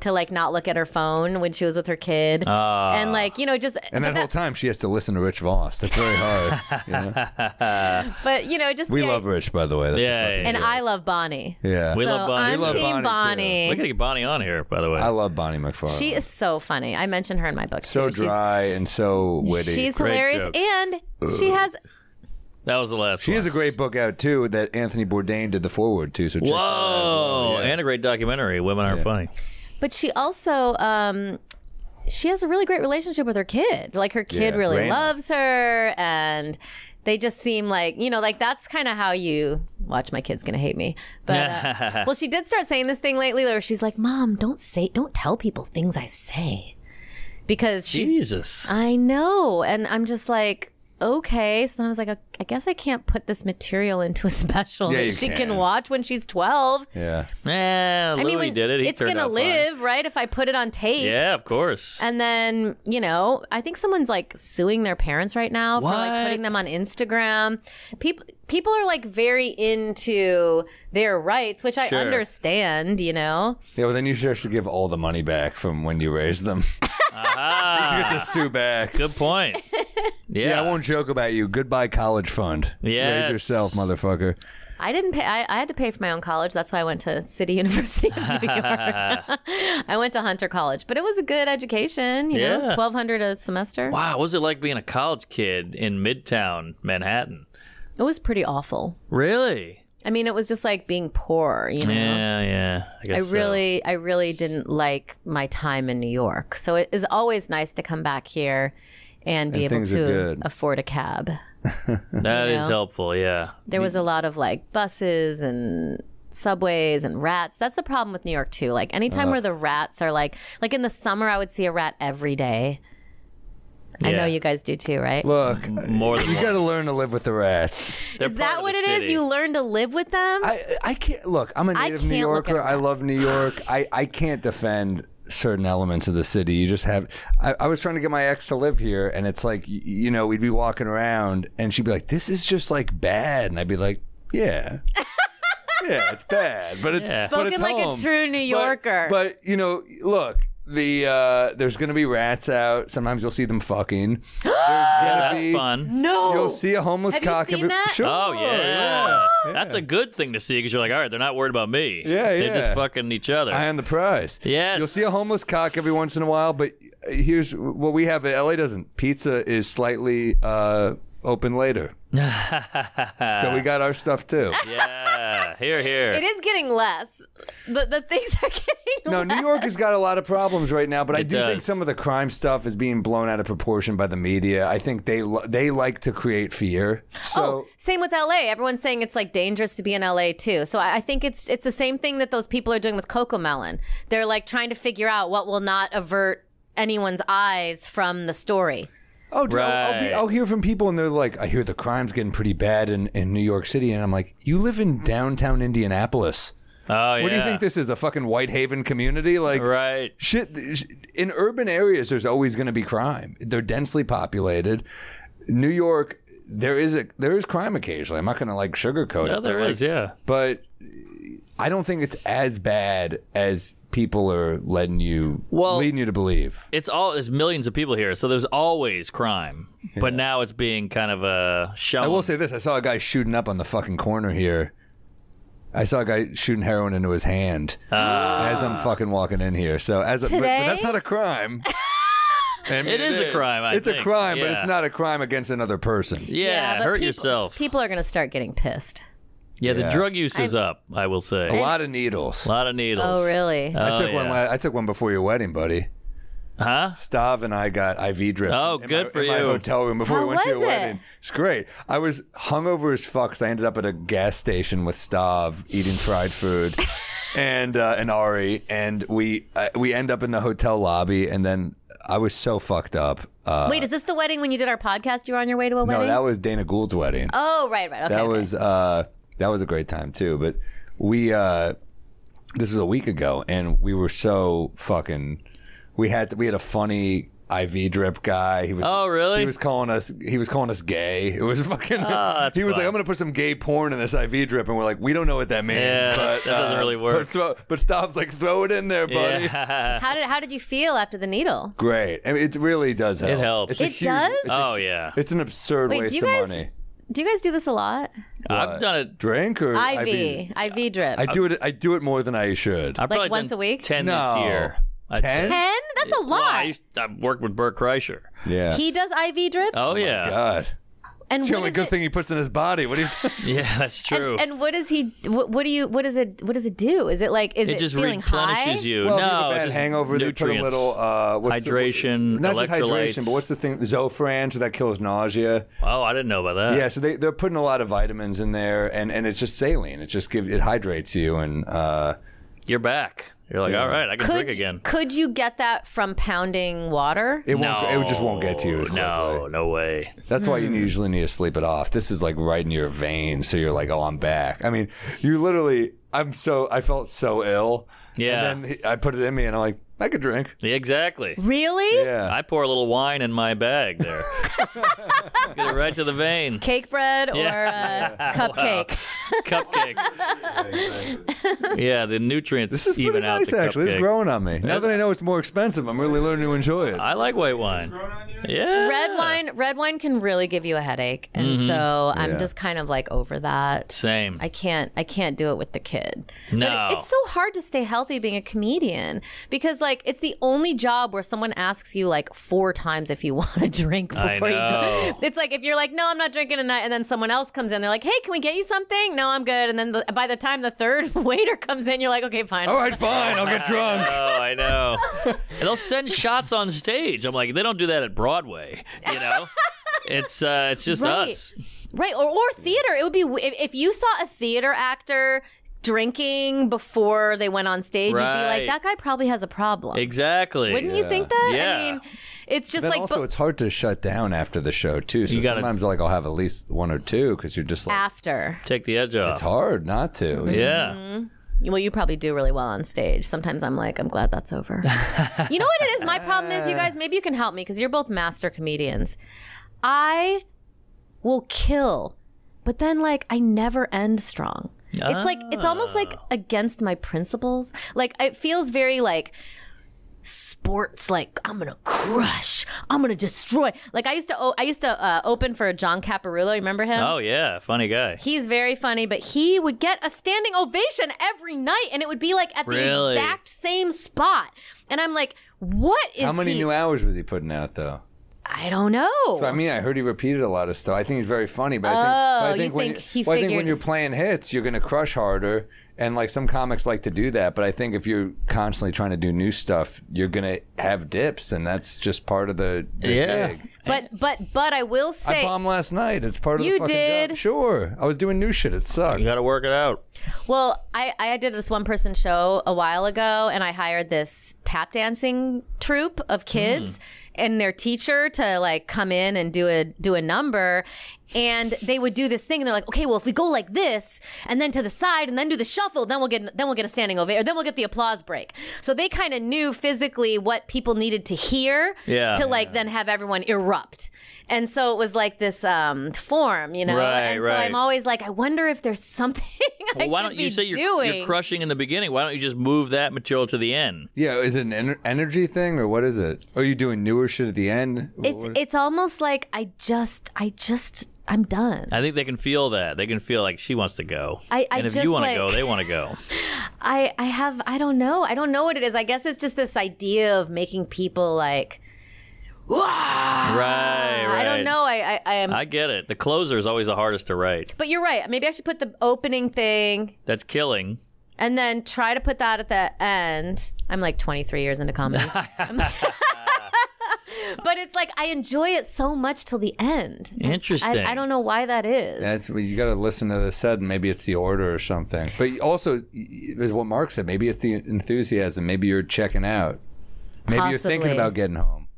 to like not look at her phone when she was with her kid. Ah. and like, you know, just And that whole time, she has to listen to Rich Voss. That's very hard. you know? but you know, just We the- love Rich, by the way. That's Yeah. and I love Bonnie. yeah. We so love Bonnie. I'm We love Team Bonnie, too. Bonnie. We got to get Bonnie on here, by the way. I love Bonnie McFarlane. She is so funny. I mentioned her in my book. so too. She's- dry and so witty. She's Great hilarious, jokes. and she has That was the last She one. has a great book out too that Anthony Bourdain did the foreword to. So check that out Whoa, well. Yeah. and a great documentary. Women aren't funny. But she also um she has a really great relationship with her kid. Like her kid Yeah, really Rayna. loves her and they just seem like, you know, like that's kind of how you watch my kid's gonna hate me. But uh, well, she did start saying this thing lately where she's like, "Mom, don't say, don't tell people things I say," because Jesus. I know. And I'm just like, okay. So then I was like, I guess I can't put this material into a special Yeah, that she can. can watch when she's 12. Yeah. Louis I mean, when, did it. He it's going to out fine. live, right? If I put it on tape. Yeah, of course. And then, you know, I think someone's like suing their parents right now for like putting them on Instagram. People people are like very into their rights, which I Sure. understand, you know. Yeah, well, then you should actually give all the money back from when you raised them. Ah, you get to sue back. good point. Yeah, Yeah, I won't joke about you. Goodbye, college fund. Yes. Raise yourself, motherfucker. I didn't pay. I, I had to pay for my own college. That's why I went to City University of New York. I went to Hunter College, but it was a good education. You know, Yeah. twelve hundred a semester. Wow, what was it like being a college kid in Midtown Manhattan? It was pretty awful. Really? I mean, it was just like being poor. You know. Yeah, yeah. I, I guess so. really, I really didn't like my time in New York. So it is always nice to come back here and be And able to afford a cab. That you is helpful. Yeah. There was a lot of like buses and subways and rats. That's the problem with New York too. Like anytime where the rats are like like in the summer I would see a rat every day. I know Yeah. you guys do too, right? Look, More than you one. got to learn to live with the rats. They're is part that of what the it is? city. You learn to live with them? I I can't look. I'm a I native New can't look at Yorker. I rats. love New York. I I can't defend certain elements of the city. You just have. I, I was trying to get my ex to live here, and it's like y- you know we'd be walking around, and she'd be like, "This is just like bad," and I'd be like, "Yeah." yeah, it's bad, but it's Yeah. but Spoken it's like a home. true New But- Yorker. But, you know, look, the uh, there's gonna be rats out. Sometimes you'll see them fucking. There's Yeah, gonna that's be, fun. no. You'll see a homeless Have you cock. seen every- that? Sure. Oh yeah. yeah. that's a good thing to see because you're like, all right, they're not worried about me. Yeah, They're just fucking each other. I am the prize. Yes. You'll see a homeless cock every once in a while, but here's what we have. LA doesn't. Pizza is slightly uh, open later. so we got our stuff too. yeah, here, here. It is getting less. The the things are getting No, less. New York has got a lot of problems right now, but I It do think some of the crime stuff is being blown out of proportion by the media. I think they they like to create fear. So Oh, same with LA. Everyone's saying it's like dangerous to be in LA too. So I I think it's it's the same thing that those people are doing with CoComelon. They're like trying to figure out what will not avert anyone's eyes from the story. Oh, dude, I'll, I'll, be, I'll oh, hear from people and they're like, I hear the crime's getting pretty bad in, in New York City. And I'm like, you live in downtown Indianapolis. oh yeah. What do you think this is? A fucking White Haven community? Like, Right. shit. In urban areas, there's always going to be crime. They're densely populated. New York, there is a there is crime occasionally. I'm not going to like sugarcoat Yeah, it. there but, like. Yeah. But I don't think it's as bad as people are letting you Well- leading you to believe. It's all there's millions of people here, so there's always crime. But now it's being kind of a show. I will say this: I saw a guy shooting up on the fucking corner here. I saw a guy shooting heroin into his hand ah. as I'm fucking walking in here. So as a, but, but Today? that's not a crime. I mean, It is a crime, I it's a think. crime, but it's not a crime against another person. yeah, but hurt people, yourself. People are going to start getting pissed. Yeah, the Yeah. drug use is up. I will say. A lot of needles. A lot of needles. Oh, really? I Oh, took one. yeah. La- I took one before your wedding, buddy. Huh? Stav and I got IV drips. Oh, in good my, for in my you. hotel room before How we went to was your it? wedding. It's great. I was hungover as fuck. 'cause I ended up at a gas station with Stav eating fried food, and uh, and Ari, and we uh, we end up in the hotel lobby, and then I was so fucked up. Uh, Wait, is this the wedding when you did our podcast? You were on your way to a wedding? no, that was Dana Gould's wedding. oh, right, right. Okay. that okay. was uh, that was a great time too. But we uh, this was a week ago, and we were so fucking. We had we had a funny IV drip guy. He was Oh, really? He was calling us. He was calling us gay. It was fucking. Oh, that's he was fun. like, "I'm gonna put some gay porn in this IV drip," and we're like, "We don't know what that means." Yeah, but, that doesn't uh, really work. But, throw, but Stav's like, "Throw it in there, buddy." Yeah. How did how did you feel after the needle? Great. I mean, it really does help. It helps. It's It huge- does? It's, a- oh yeah. it's an absurd Wait, do waste you of guys- money. Do you guys do this a lot? I've done it. Drink or IV, IV, drip. I do it. I do it more than I should. I've probably once done a week? Ten No. this year. I'd 10? Ten? That's a Well, I lot. used I worked with Bert Kreischer. yeah. he does IV drip. Oh, oh yeah. God. And It's the only good it- thing he puts in his body. What do? Yeah, that's true. And, and what does he? What, what do you? What does it? What does it do? Is it like? Is it, it just feeling replenishes high? you. Well, if you have no, it's just hangover. They put a little uh, what's the- Hydration, not just hydration, but what's the thing? Zofran, so that kills nausea. Oh, I didn't know about that. Yeah, so they they're putting a lot of vitamins in there, and, and it's just saline. It just gives it hydrates you, and uh, You're back. You're like, all right, I can Could drink again. could you get that from pounding water? it no, won't. It just won't get to you as quickly. No, no way. That's why Hmm. you usually need to sleep it off. This is like right in your veins, so you're like, oh, I'm back. I mean, you literally. I'm so. I felt so ill. Yeah. And then he, I put it in me, and I'm like, I could drink. Yeah, exactly. Really? Yeah. I pour a little wine in my bag there. Get it right to the vein. Cakebread or uh, cupcake? Cupcake. yeah, the nutrients this is pretty even out nice, the actually. It's growing on me. Now that I know it's more expensive, I'm really learning to enjoy it. I like white wine. Yeah. Red wine. Red wine can really give you a headache, and Mm-hmm. so I'm Yeah. just kind of like over that. Same. I can't I can't do it with the kid. No. But it's so hard to stay healthy being a comedian because like it's the only job where someone asks you like four times if you want to drink I before you go. know. It's like if you're like, no, I'm not drinking tonight, and then someone else comes in, they're like, hey, can we get you something? No, I'm good. And then the, by the time the third waiter comes in, you're like, okay, fine. All right, fine. I'll get drunk. Oh, I know. and they'll send shots on stage. I'm like, they don't do that at Broadway. You know, it's uh, it's just Right. us. Right, or, or theater. It would be if, if you saw a theater actor drinking before they went on stage, you'd be like, that guy probably has a problem. Exactly. Wouldn't you think that? Yeah. I mean, it's just like also, but it's hard to shut down after the show too. So You gotta- sometimes, like, I'll have at least one or two because you're just like, after. Take the edge off. it's hard not to. Mm-hmm. Yeah. Mm-hmm. Well, you probably do really well on stage. Sometimes I'm like, I'm glad that's over. you know what it is? My problem is, you guys, maybe you can help me because you're both master comedians. I will kill, but then like I never end strong. It's like it's almost like against my principles. Like it feels very like sports like i'm gonna crush i'm gonna destroy like i used to o- i used to uh, open for john caparulo remember him Oh yeah, funny guy. He's very funny, but he would get a standing ovation every night, and it would be like at the exact same spot. And I'm like, what is How many he? new hours was he putting out though? I don't know. So, I mean, I heard he repeated a lot of stuff. I think he's very funny, but I think, Oh, but I oh, you think when think he well, I think when figured- you're playing hits, you're going to crush harder. And like some comics like to do that, but I think if you're constantly trying to do new stuff, you're going to have dips, and that's just part of the, the Yeah. gig. but but but I will say I say, bombed last night. It's part of You the fucking did? job. Sure, I was doing new shit. It sucked. You got to work it out. well, I I did this one person show a while ago, and I hired this tap dancing troupe of kids. Hmm. And their teacher to like come in and do a do a number, and they would do this thing, and they're like, okay, well, if we go like this, and then to the side, and then do the shuffle, then we'll get then we'll get a standing ovation, or then we'll get the applause break. So they kind of knew physically what people needed to hear Yeah. to like then have everyone erupt. And so it was like this um, form, you know. Right, and so right. I'm always like, I wonder if there's something I Well, why could don't be you say you're, you're crushing in the beginning? Why don't you just move that material to the end? Yeah, is it an ener- energy thing or what is it? Are you doing newer shit at the end? it's What- it's almost like I just I just I'm done. I think they can feel that. They can feel like she wants to go. I- I and if you want to like- go, they want to go. I I have I don't know. I don't know what it is. I guess it's just this idea of making people like right, right. I don't know. I I, I am I get it. The closer is always the hardest to write. but you're right. Maybe I should put the opening thing That's killing. and then try to put that at the end. I'm like 23 years into comedy. I'm- but it's like I enjoy it so much till the end. Interesting. I, I don't know why that is. That's you got to listen to the set, maybe it's the order or something. But also, is what Mark said. Maybe it's the enthusiasm. Maybe you're checking out. Maybe you're thinking about getting home.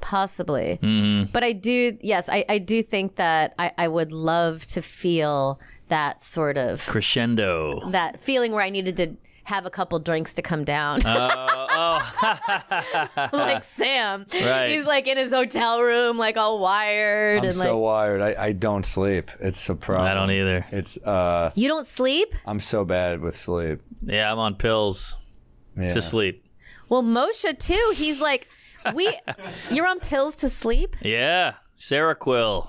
Possibly. Mm-hmm. But I do, yes, I, I do think that I, I would love to feel that sort of, Crescendo. that feeling where I needed to have a couple drinks to come down. like Sam. Right. He's like in his hotel room, like all wired. I'm and so like, wired. I, I don't sleep. It's a problem. I don't either. It's uh, you don't sleep? I'm so bad with sleep. Yeah, I'm on pills Yeah. to sleep. Well, Moshe too. He's like, we, you're on pills to sleep? Yeah, Seroquel.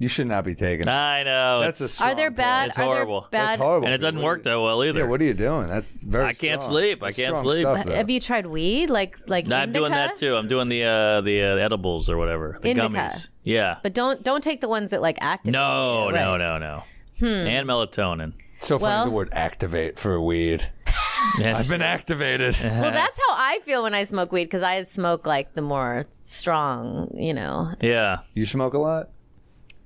You should not be taking. it. I know. That's a it's- strong Are there pill. bad? It's are horrible. there That's horrible. and it doesn't work that well either. Yeah, what are you doing? That's very. I can't strong. sleep. I That's can't strong sleep. stuff, though. Have you tried weed? Like like No, I'm doing indica? that too. I'm doing the uh, the uh, edibles or whatever. The Indica. gummies. Yeah. But don't don't take the ones that like activate. no, you, no, right. no, no. And melatonin. So funny Well- the word activate for weed. Yes. I've been activated. Well, that's how I feel when I smoke weed because I smoke like the more strong, you know. yeah. you smoke a lot.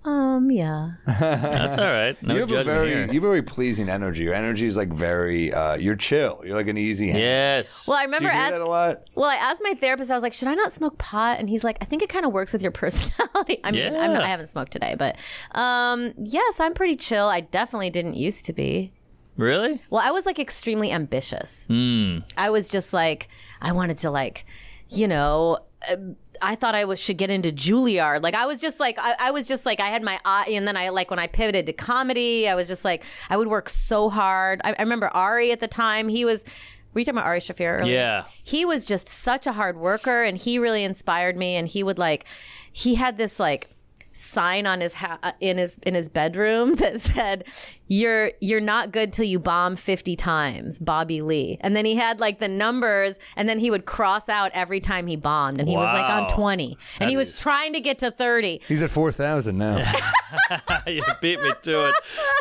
Um, yeah. That's all right. No you have a judgment very, here. you have a very pleasing energy. Your energy is like very. Uh, you're chill. You're like an easy. hand. Yes. Well, I Do remember you hear that a lot? well, I asked my therapist. I was like, "Should I not smoke pot?" And he's like, "I think it kind of works with your personality." I mean, I'm Yeah. not, I haven't smoked today, but um, yes, I'm pretty chill. I definitely didn't used to be. really? Well, I was like extremely ambitious. Hmm. I was just like, I wanted to like, you know, uh, I thought I was should get into Juilliard. Like I was just like, I, I was just like, I had my eye, and then I like when I pivoted to comedy, I was just like, I would work so hard. I, I remember Ari at the time. He was. Were you talking about Ari Shaffir? earlier? Yeah. He was just such a hard worker, and he really inspired me. And he would like, he had this like sign on his ha- uh, in his in his bedroom that said you're you're not good till you bomb 50 times Bobby Lee and then he had like the numbers and then he would cross out every time he bombed and he was like on 20 and he was trying to get to 30 He's at four thousand now. you beat me to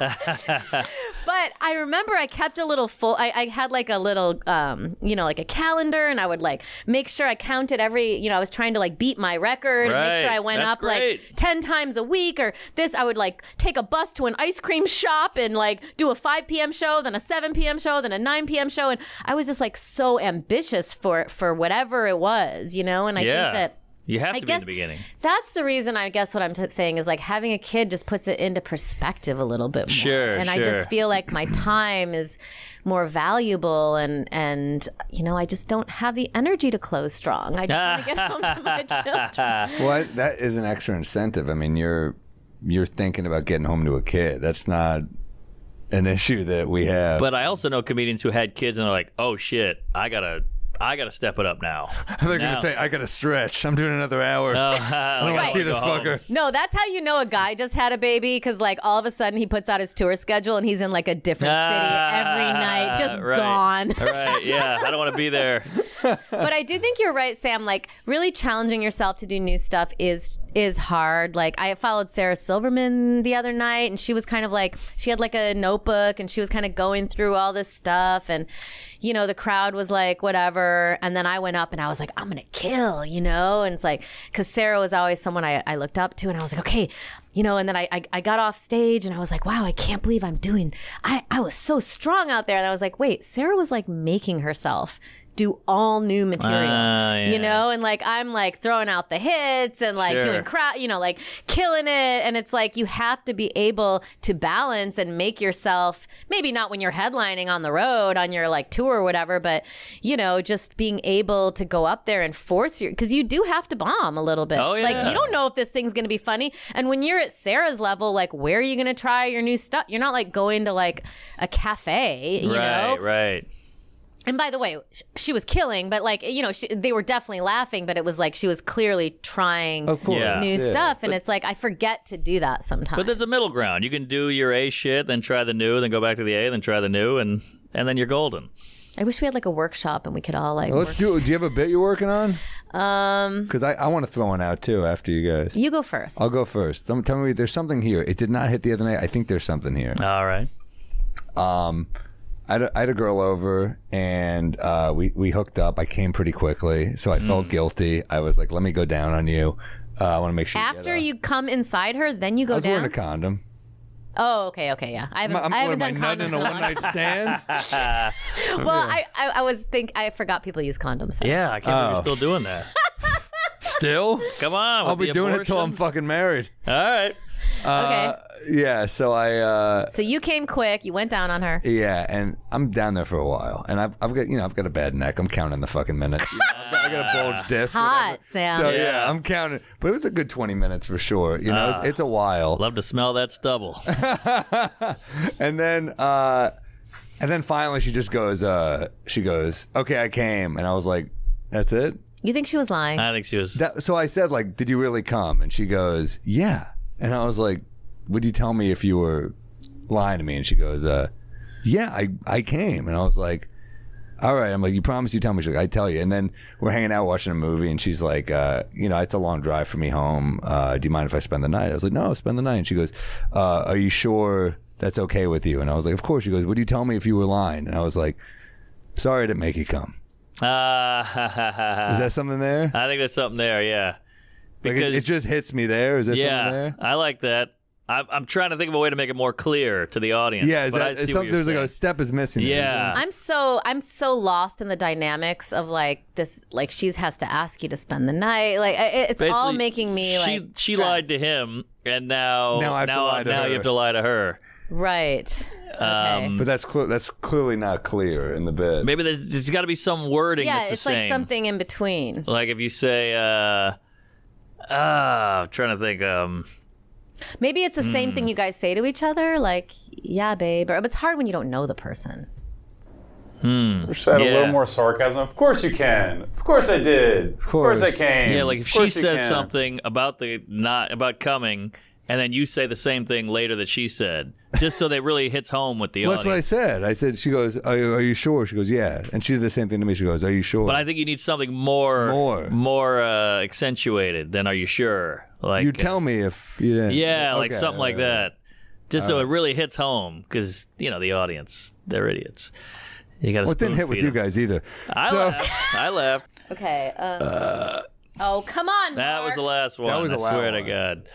it. But I remember I kept a little full. I, I had like a little, um, you know, like a calendar, and I would like make sure I counted every. You know, I was trying to like beat my record and make sure Right. I went That's up great. like ten times a week or this. I would like take a bus to an ice cream shop and like do a five p.m. show, then a seven p.m. show, then a nine p.m. show, and I was just like so ambitious for for whatever it was, you know. And I yeah. think that. You have I to be in guess the beginning. That's the reason I guess what I'm t- saying is like having a kid just puts it into perspective a little bit more. Sure, And I just feel like my time is more valuable and and you know I just don't have the energy to close strong. I just want to get home to my children. well, I- that is an extra incentive. I mean, you're you're thinking about getting home to a kid. That's not an issue that we have. But I also know comedians who had kids and they're like, "Oh shit, I gotta, I gotta step it up now." they're gonna say, "I gotta stretch. I'm doing another hour. Oh, I don't want to see this fucker." No, that's how you know a guy just had a baby because like all of a sudden he puts out his tour schedule and he's in like a different city every night, just Ah, right. gone. right? Yeah, I don't want to be there. but I do think you're right, Sam. Like really challenging yourself to do new stuff is is hard. Like I followed Sarah Silverman the other night, and she was kind of like she had like a notebook, and she was kind of going through all this stuff, and you know the crowd was like whatever, and then I went up and I was like I'm gonna kill, you know, and it's like because Sarah was always someone I, I looked up to, and I was like okay. You know, and then I, I I got off stage and I was like, wow, I can't believe I'm doing. I I was so strong out there, and I was like, wait, Sarah was like making herself do all new material, Ah, yeah. you know, and like I'm like throwing out the hits and like Sure. doing crowd, you know, like killing it. And it's like you have to be able to balance and make yourself maybe not when you're headlining on the road on your like tour or whatever, but you know, just being able to go up there and force your because you do have to bomb a little bit. Oh, yeah. Like you don't know if this thing's gonna be funny. And when you're at Sarah's level, like where are you gonna try your new stuff? You're not like going to like a cafe, you right, know. right. And by the way, she was killing, but like you know, she, they were definitely laughing, but it was like she was clearly trying Of course, Yeah. new yeah. stuff, and it's like I forget to do that sometimes. But there's a middle ground. You can do your A shit, then try the new, then go back to the A, then try the new, and and then you're golden. I wish we had like a workshop and we could all like. Well, let's do. It. Do you have a bit you're working on? um, Because I, I want to throw one out too after you guys. you go first. I'll go first. Tell me, tell me, there's something here. It did not hit the other night. I think there's something here. All right. Um, I had a, I had a girl over and uh, we we hooked up. I came pretty quickly, so I Hmm. felt guilty. I was like, "Let me go down on you." Uh, I want to make sure. After get, you come inside her, then you I go was down. wearing a condom. oh, okay, okay, yeah. I haven't, I'm, I haven't what, done am I nutting condoms in a in a one long night stand. Well, I, I, I was think I forgot people use condoms. so- Yeah, I can't believe Oh. you're still doing that. Still, Come on. I'll with be the doing it till I'm abortions. fucking married. All right. Uh, yeah. So I. Uh, So you came quick. You went down on her. Yeah, and I'm down there for a while, and I've, I've got you know I've got a bad neck. I'm counting the fucking minutes. You know, I've got, I got a bulge disc. Hot, whatever. Sam. So yeah. Yeah. I'm counting, but it was a good 20 minutes for sure. You know, it's, it's a while. Love to smell that stubble. and then, uh, and then finally she just goes, uh, she goes, okay, I came, and I was like, that's it. You think she was lying? I think she was. That, so I said like, did you really come? And she goes, yeah. And I was like, would you tell me if you were lying to me?" And she goes, uh, "Yeah, I I came." And I was like, "All right." I'm like, "You promise you tell me?" She's like, "I tell you." And then we're hanging out watching a movie, and she's like, uh, "You know, it's a long drive for me home. Uh, do you mind if I spend the night?" I was like, "No, spend the night." And she goes, uh, "Are you sure that's okay with you?" And I was like, "Of course." She goes, "Would you tell me if you were lying?" And I was like, "Sorry, I didn't make you come." Uh, Is that something there? I think there's something there. Yeah. Like it, it just hits me there. Is there something yeah, there? I like that. I'm, I'm trying to think of a way to make it more clear to the audience. Yeah, is but that, I see some- what you're there's like a step is missing. there. Yeah. I'm so I'm so lost in the dynamics of like this like she has to ask you to spend the night like it, it's all making me she like she lied to him, and now Now I have to now, lie to now her. you have to lie to her. right okay. Um, But that's cl- that's clearly not clear in the bid. Maybe there's, there's got to be some wording yeah that's the it's same. like something in between Like if you say, uh, ah, I'm trying to think. Um, maybe it's the same Hmm. thing you guys say to each other like yeah babe or it's hard when you don't know the person Wish I had a little more sarcasm. Of course you can. Of course I did. Of course, I course. came. yeah, like if she says something about the not about coming, and then you say the same thing later that she said, just so that really hits home with the Well, that's what I said. I said, she goes, are you, are you sure? She goes, yeah. And she did the same thing to me. She goes, are you sure? But I think you need something more, More. more uh, accentuated than "Are you sure?" Like you tell me if you didn't. Yeah, like Okay, something like all right. that. Just so it really hits home, because you know the audience, they're idiots. You got to. Well, it didn't hit with you guys either. I so, laughed. I laughed. okay um, oh come on That was the last one. That was I the last swear to. God.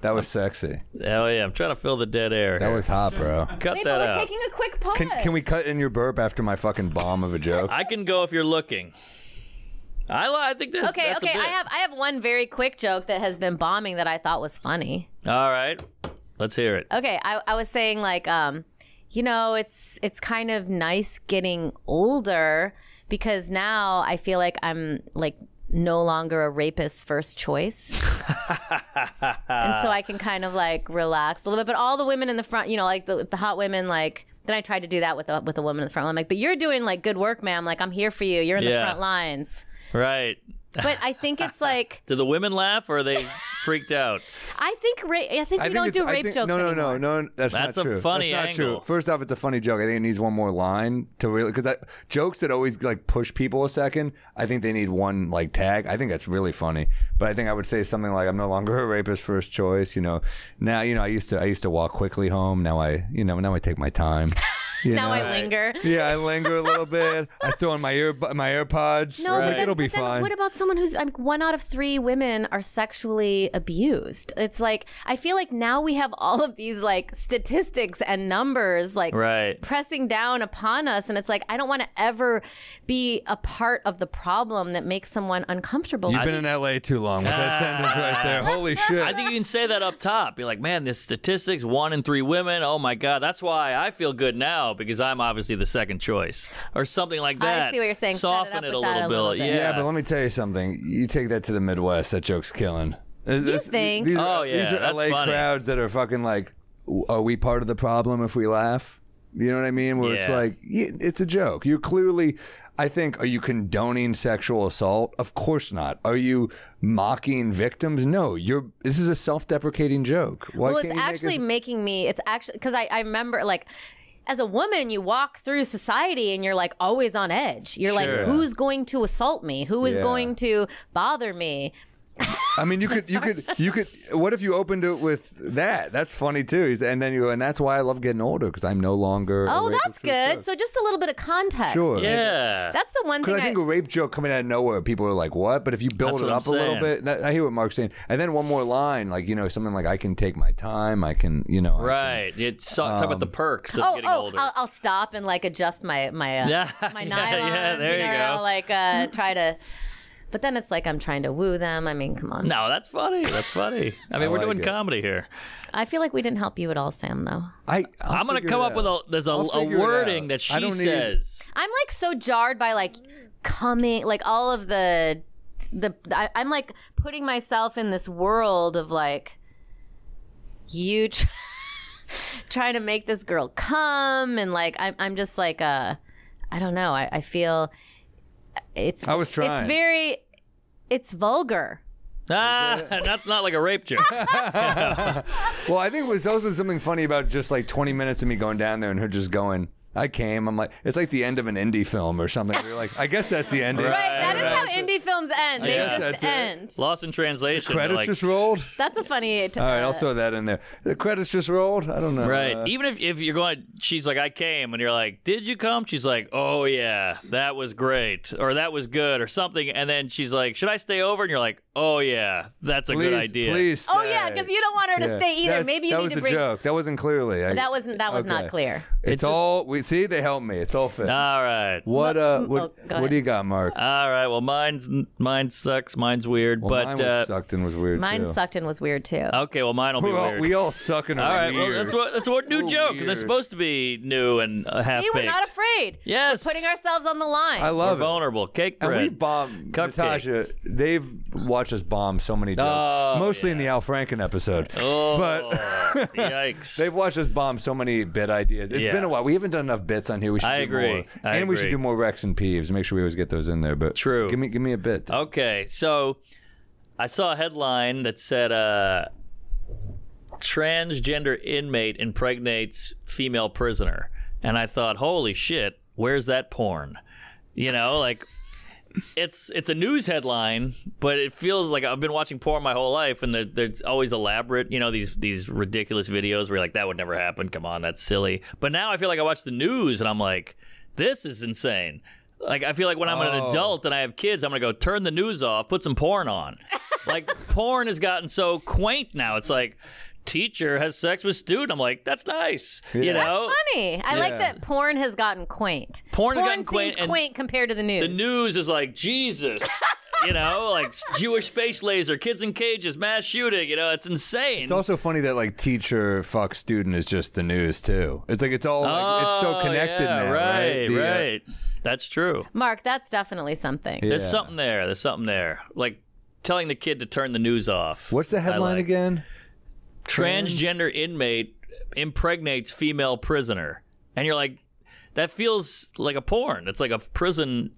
That was sexy. Hell yeah! I'm trying to fill the dead air. That here. was hot, bro. Cut Wait, that but we're out. taking a quick pause. Can, can we cut in your burp after my fucking bomb of a joke? I can go if you're looking. I, li- I think this. Okay, that's a okay. I have I have one very quick joke that has been bombing that I thought was funny. All right, let's hear it. Okay, I, I was saying like um, you know, it's it's kind of nice getting older because now I feel like I'm like no longer a rapist's first choice. and so I can kind of like relax a little bit. But all the women in the front, you know, like the, the hot women, like then I tried to do that with a, with a woman in the front. I'm like, but you're doing like good work, ma'am. Like I'm here for you. You're in the front lines. Right. But I think it's like Do the women laugh or are they freaked out? I think ra- I think we don't it's- do I rape think- jokes No, no, anymore. no, no. That's, That's not a true. funny that's not angle. true. First off, it's a funny joke. I think it needs one more line to really because jokes that always like push people a second. I think they need one like tag. I think that's really funny. But I think I would say something like, "I'm no longer a rapist first choice." You know, now you know I used to I used to walk quickly home. Now I you know now I take my time. You Now know? I linger. Yeah, I linger a little bit. I throw in my ear my AirPods. No, Like, but then, it'll be but then fine. what about someone who's like one out of three women are sexually abused? It's like I feel like now we have all of these like statistics and numbers like Right. pressing down upon us, and it's like I don't want to ever be a part of the problem that makes someone uncomfortable. You've been in LA too long with that sentence right there. Holy shit! I think you can say that up top. You're like, man, this statistics, one in three women. Oh my God, that's why I feel good now because I'm obviously the second choice, or something like that. I see what you're saying. Set it Soften it, a little, a little bit. bit. Yeah. Yeah, but let me tell you something. You take that to the Midwest, that joke's killing. You think? These Oh, are, yeah, these are that's LA funny. crowds that are fucking like, are we part of the problem if we laugh? You know what I mean? Where it's like, it's a joke. You're clearly, I think, are you condoning sexual assault? Of course not. Are you mocking victims? No. You're. This is a self-deprecating joke. Why well, it's can't you make actually us- making me. It's actually because I, I remember like. As a woman, you walk through society and you're like always on edge. You're like, who's going to assault me? Who is Yeah. going to bother me? I mean, you could, you could, you could. What if you opened it with that? That's funny too. He's- And then you, and that's why I love getting older because I'm no longer. a Oh, that's good. choice. So just a little bit of context. Sure. yeah. That's the one thing. Because I think a rape joke coming out of nowhere, people are like, "What?" But if you build it up a little bit, I hear what Mark's saying. And then one more line, like you know, something like, "I can take my time. I can, you know." I can- right. It's talk about the perks of oh, getting oh, older. I'll, I'll stop and like adjust my my uh, Yeah, my yeah, nylon. yeah, there you you know, go. Like uh, try to. But then it's like I'm trying to woo them. I mean, come on. no, that's funny. That's funny. I mean, I we're like doing it. comedy here. I feel like we didn't help you at all, Sam. Though I, I'll I'm gonna come it up with a there's a, I'll a wording out. that I she don't need- says. I'm like so jarred by like coming, like all of the the. I, I'm like putting myself in this world of like you tr- trying to make this girl come, and like I'm I'm just like uh, I don't know. I, I feel it's I was trying. It's very it's vulgar. Ah, not not like a rape joke. Well, I think it was also something funny about just like 20 minutes of me going down there and her just going. I came. I'm like, it's like the end of an indie film or something. You're like, I guess that's the ending. Right, that is right. how indie films end. They guess just that's it. end. Lost in translation. Credits like, just rolled. That's a funny. T- All right, I'll throw that in there. The credits just rolled. I don't know. Right. Uh, Even if, if you're going, she's like, I came, and you're like, Did you come? She's like, Oh, yeah, that was great, or that was good, or something. And then she's like, Should I stay over? And you're like, Oh, yeah, that's a please, good idea. Please. Oh yeah, because you don't want her to Yeah. stay either. That's- Maybe you that need was to the bring. joke. That wasn't clearly. I, That wasn't. That was Okay. not clear. It's just- all. We see. They help me. It's all fit. All right. what? Uh. oh, What? go what do you got, Mark? All right. Well, mine's mine sucks. Mine's weird, well, but mine was uh, sucked and was weird Mine too. sucked and was weird too. okay. Well, mine will be all, weird. we all suck and all right. weird. Well, that's what that's what new We're joke. They're supposed to be new and uh, half See, we're not afraid. Yes. We're putting ourselves on the line. I We're love it. vulnerable. Cake And bread. we've bombed Cupcake. Natasha. They've watched us bomb so many jokes, Oh, mostly in the Al Franken episode. oh, but- yikes. They've watched us bomb so many bit ideas. It's Yeah. been a while. We haven't done enough bits on here. We should I do agree. more. I and we should do more Rex and Peeves. Make sure we always get those in there. But True. Give me give me a bit. Okay, so I saw a headline that said uh, transgender inmate impregnates female prisoner, and I thought, holy shit, where's that porn? You know, like it's it's a news headline, but it feels like I've been watching porn my whole life, and there, there's always elaborate, you know, these these ridiculous videos where you're like that would never happen. Come on, that's silly. But now I feel like I watch the news, and I'm like, this is insane. Like I feel like when I'm an Oh. adult and I have kids, I'm gonna go turn the news off, put some porn on. like porn has gotten so quaint now. It's like teacher has sex with student. I'm like, that's nice. You Yeah. know, Funny. I like that porn has gotten quaint. Porn has gotten seems quaint and- quaint compared to the news. the news is like Jesus. you know, like Jewish space laser, kids in cages, mass shooting. You know, it's insane. It's also funny that like teacher fuck student is just the news too. It's like it's all like, it's so Oh, connected yeah, now, Right, The, uh, right. That's true. Mark, that's definitely something. There's something there. There's something there. Like telling the kid to turn the news off. What's the headline like. again? Transgender inmate impregnates female prisoner. And you're like, that feels like a porn. It's like a prison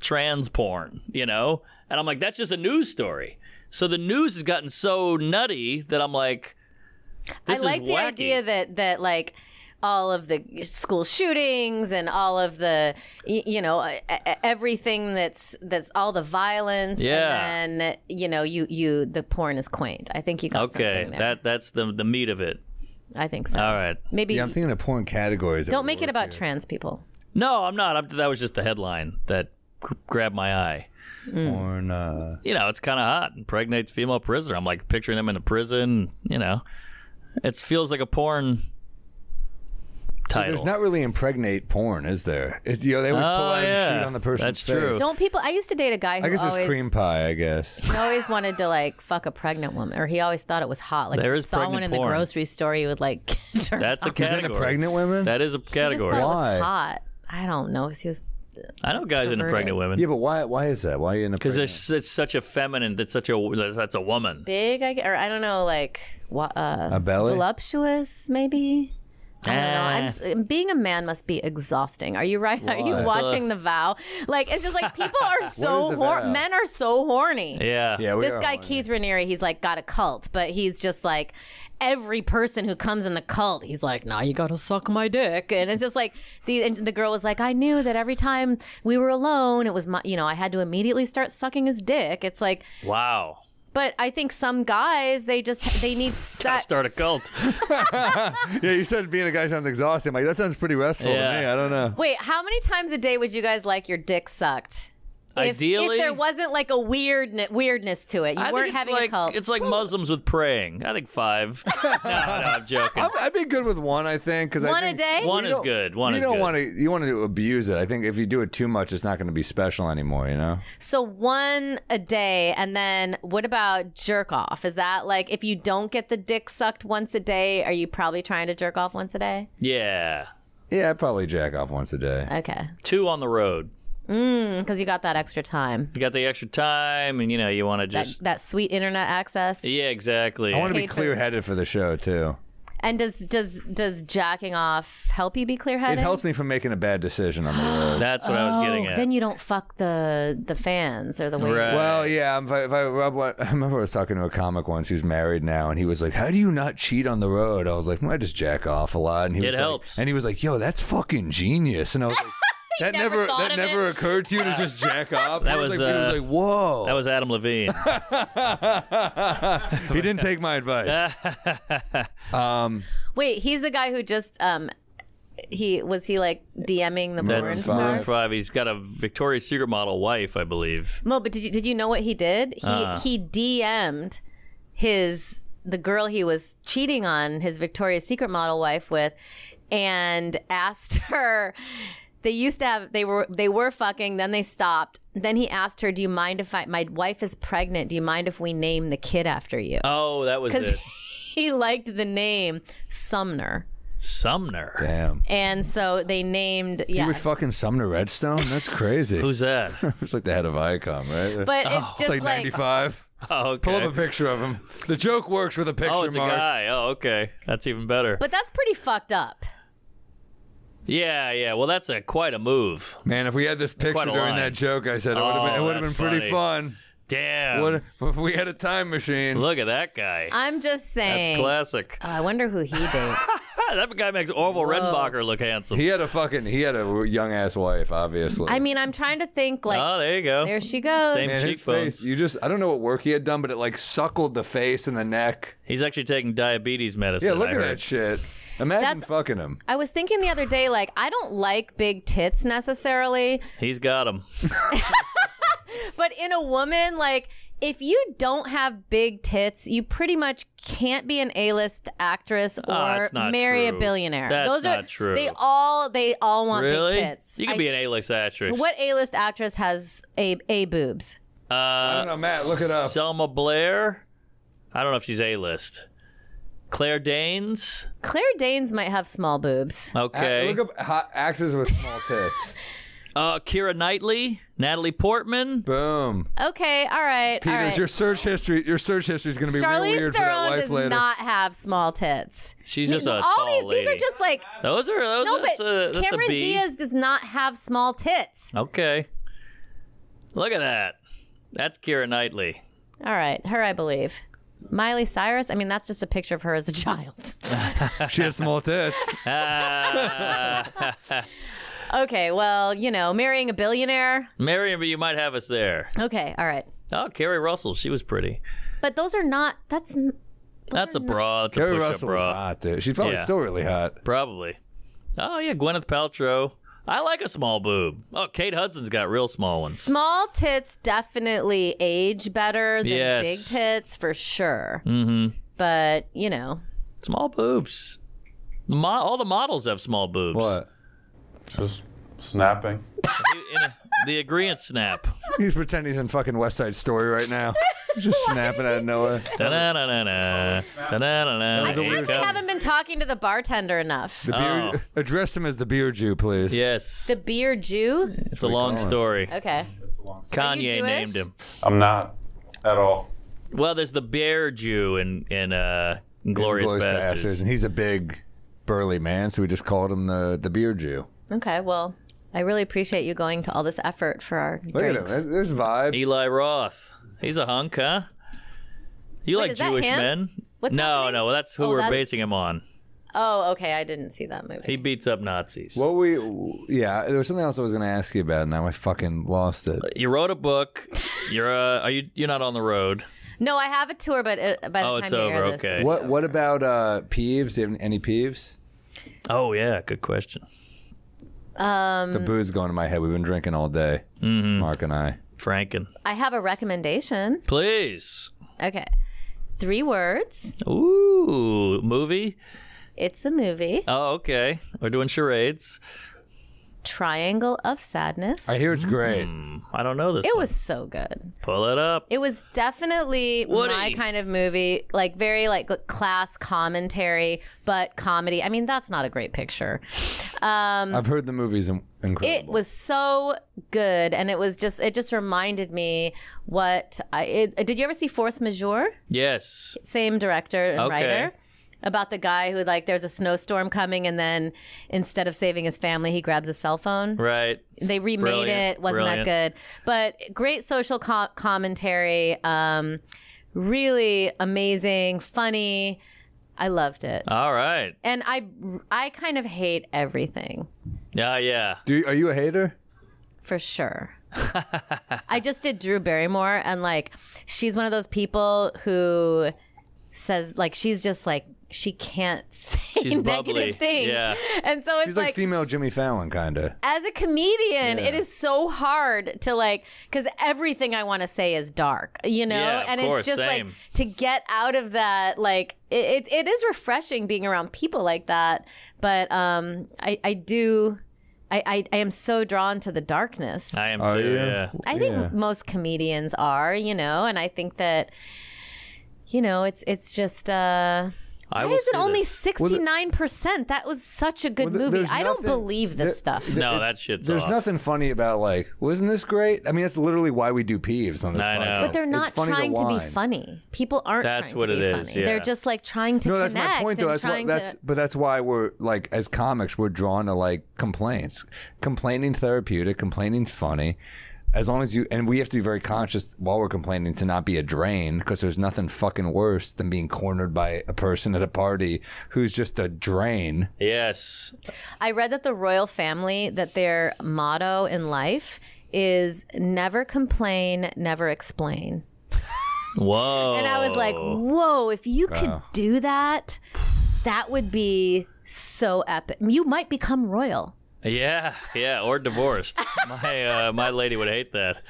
trans porn, you know? And I'm like, that's just a news story. So the news has gotten so nutty that I'm like, I like the wacky. idea that that like all of the school shootings and all of the you know everything that's that's all the violence Yeah. and then you know you you the porn is quaint. I think you got Okay, something there. that that's the the meat of it. I think so. All right. Maybe Yeah, I'm thinking of porn categories. don't make it about here. trans people. No, I'm not. I'm, that was just the headline that g- grabbed my eye. porn. Uh, You know, it's kind of hot. Impregnates female prisoner. I'm like picturing them in a prison. You know, it feels like a porn title. there's not really impregnate porn, is there? It's, you know, they always pull Oh, out yeah. and shoot on the person's That's face. true. Don't people? I used to date a guy who I guess always it's cream pie. I guess. he always wanted to like fuck a pregnant woman, or he always thought it was hot. Like There if he is saw one pregnant in the porn. grocery store, he would like. turn That's a on. Is that category. pregnant women? That is a He just category. thought it Why? was hot. I don't know. 'cause He was I know guys into Perverted. pregnant women. yeah, but why? Why is that? Why are you in a? Because pregnant- it's, it's such a feminine. It's such a that's a woman. big, I gue- or I don't know, like what uh, A belly? voluptuous, maybe. I don't know. I'm, Ah. being a man must be exhausting. Are you right? Are you watching The Vow? Like it's just like people are so hor- men are so horny. Yeah. yeah, we This guy horny. Keith Raniere, he's like got a cult, but he's just like every person who comes in the cult, he's like, "Now you gotta suck my dick," and it's just like the and the girl was like, "I knew that every time we were alone, it was my, you know, I had to immediately start sucking his dick." It's like, Wow. But I think some guys they just they need Gotta sex. start a cult. Yeah, you said being a guy sounds exhausting. Like that sounds pretty restful Yeah. to me. I don't know. Wait, how many times a day would you guys like your dick sucked? If, Ideally- if there wasn't like a weird weirdness to it, you I weren't having like a cult. it's like Muslims with praying. I think five. no, no, I'm joking. I'm, I'd be good with one. I think because One I a think day? One is good. One you is don't good. want to. You want to abuse it. I think if you do it too much, it's not going to be special anymore. You know. So one a day, and then what about jerk off? Is that like if you don't get the dick sucked once a day, are you probably trying to jerk off once a day? Yeah. Yeah, I'd probably jack off once a day. Okay, Two on the road. Mm, because you got that extra time, You got the extra time, and you know you want to just. that sweet internet access. Yeah, exactly. I want to be Paid for- clear headed for the show too. And does does does jacking off help you be clear headed? It headed? helps me from making a bad decision on the road. That's what I was getting oh, at. Oh, Then you don't fuck the the fans or the waiters. Right. Well, yeah. If I, if I rub one, I remember I was talking to a comic once who's married now, and he was like, "How do you not cheat on the road?" I was like, well, "I just jack off a lot." And he It was helps. Like, and he was like, "Yo, that's fucking genius." And I was like. That never never, thought that of never it. occurred to you to just jack off. That I was, like, uh, was like, whoa. that was Adam Levine. he didn't take my advice. um, Wait, he's the guy who just um he was he like DMing the porn That's star? Maroon Five. He's got a Victoria's Secret model wife, I believe. Mo, but did you did you know what he did? He Uh. he DM'd his the girl he was cheating on his Victoria's Secret model wife with, and asked her. They used to have they were they were fucking. Then they stopped. Then he asked her, "Do you mind if I my wife is pregnant? Do you mind if we name the kid after you?" Oh, that was Because it. he liked the name Sumner, Sumner. damn. and so they named yeah. He was fucking Sumner Redstone? That's crazy. Who's that? It's like the head of Viacom, right? but it's oh, it's just like like, 95. Oh, okay. Pull up a picture of him. The joke works with a picture oh, it's a guy. Oh, okay. That's even better. but that's pretty fucked up. Yeah, yeah. Well, that's a quite a move. Man, if we had this picture during line. that joke, I said it would have been, it Oh, would have been that's pretty fun. Damn. What if we had a time machine? Look at that guy. I'm just saying. That's classic. Oh, I wonder who he dates. that guy makes Orville Redenbacher look handsome. He had a fucking he had a young ass wife, obviously. I mean, I'm trying to think like oh, there you go. there she goes. Same Man, cheekbones. face, you just I don't know what work he had done, but it like suckled the face and the neck. He's actually taking diabetes medicine. Yeah, look I at heard. that shit. Imagine That's- fucking him. I was thinking the other day, like, I don't like big tits necessarily, He's got them. but in a woman, like, if you don't have big tits, you pretty much can't be an A-list actress or Ah, that's not marry a billionaire. That's Those are true. They all they all want really? big tits. You can I- be an A-list actress. what A-list actress has a a boobs? Uh, I don't know, Matt. Look it up. Selma Blair. I don't know if she's A-list. Claire Danes. Claire Danes might have small boobs. Okay. Look up hot actors with small tits. Uh, Keira Knightley, Natalie Portman. Boom. Okay, all right, Peters, all right. your search history your search history is gonna be real Charlize weird for that Theron wife does later. not have small tits. She's just a all tall these, these are just like Those are those. no, that's but a, that's Cameron a B. Diaz does not have small tits. Okay. Look at that. That's Keira Knightley. All right, her I believe. Miley Cyrus. I mean, that's just a picture of her as a child. she had small tits. Okay, well, you know, marrying a billionaire. Marrying, but you might have us there. Okay, all right, Oh, Keri Russell. She was pretty. but those are not. That's n- That's a bra. That's a Keri push-up Russell was bra. hot, dude. She's probably Yeah. still really hot. Probably. Oh yeah, Gwyneth Paltrow. I like a small boob. Oh, Kate Hudson's got real small ones. small tits. Definitely age better than Yes. big tits for sure. Mm-hmm. But you know, Small boobs. Mo- all the models have small boobs. What? Just snapping. In a- the agreement snap. He's pretending he's in fucking West Side Story right now. Just snapping out of nowhere. Da-na-na-na-na. Da-na-na-na. I Here you clearly come. haven't been talking to the bartender enough. The beer, Oh. Address him as the beer Jew, please. Yes. The beer Jew. It's a long call him? story. Okay. Kanye Jewish? named him. I'm not at all. Well, there's the bear Jew in in uh, Glorious, Glorious Bastards. Bastards. And he's a big, burly man, so we just called him the, the beer Jew. Okay. Well, I really appreciate you going to all this effort for our Look at him. There's, there's vibe. Eli Roth. He's a hunk, huh? You Wait, like is that Jewish him? men? What's no, happening? no. That's who Oh, we're that's- basing him on. Oh, okay. I didn't see that movie. He beats up Nazis. What we, yeah, there was something else I was going to ask you about, and now I fucking lost it. You wrote a book. You're uh, are you? You're not on the road. no, I have a tour, but uh, by the Oh, time it's you over, hear this, okay. What What about uh, peeves? Do you have any peeves? Oh yeah, good question. Um, The booze going to my head. We've been drinking all day, Mm-hmm. Mark and I. Franken, I have a recommendation. please. Okay, three words. Ooh, movie. It's a movie. Oh, okay. We're doing charades. Triangle of Sadness. I hear it's great. Hmm, I don't know this. It one. was so good. Pull it up. It was definitely Woody. my kind of movie, like very like class commentary, but comedy. I mean, that's not a great picture. Um, I've heard the movie's incredible. it was so good, and it was just it just reminded me what I it, did. You ever see Force Majeure? Yes. Same director and Okay. writer. About the guy who like there's a snowstorm coming and then instead of saving his family he grabs a cell phone Right. they remade Brilliant, it wasn't brilliant. that good but great social co- commentary um really amazing funny i loved it All right. and i i kind of hate everything Yeah, yeah. Do are you a hater? for sure i just did drew barrymore and like she's one of those people who says like she's just like she can't say She's negative bubbly. things Yeah. and so it's She's like, female Jimmy Fallon, kind of. as a comedian, Yeah. it is so hard to like because everything I want to say is dark, you know, Yeah, of and course, it's just same. like to get out of that. Like it, it, it is refreshing being around people like that, but um, I, I do. I, I, I am so drawn to the darkness. I am too. Yeah. I think Yeah. most comedians are, you know, and I think that, you know, it's it's just. uh I why is it see only sixty nine percent? That was such a good Well, movie. there's I don't nothing- believe this there- stuff. there- No, that shit's There's off. nothing funny about like, wasn't this great? I mean, that's literally why we do peeves on this I know. But they're It's not funny trying to, be funny. People aren't That's trying what to be it funny. is, yeah. They're just like trying to No, that's connect my point though. That's why trying that's to but that's why we're like as comics we're drawn to like complaints. Complaining therapeutic, complaining's funny. As long as you and we have to be very conscious while we're complaining to not be a drain because there's nothing fucking worse than being cornered by a person at a party who's just a drain. Yes. I read that the royal family that their motto in life is never complain, never explain. Whoa. And I was like, "Whoa, if you could Wow. do that, that would be so epic. You might become royal." Yeah, yeah, or divorced. my uh, my lady would hate that.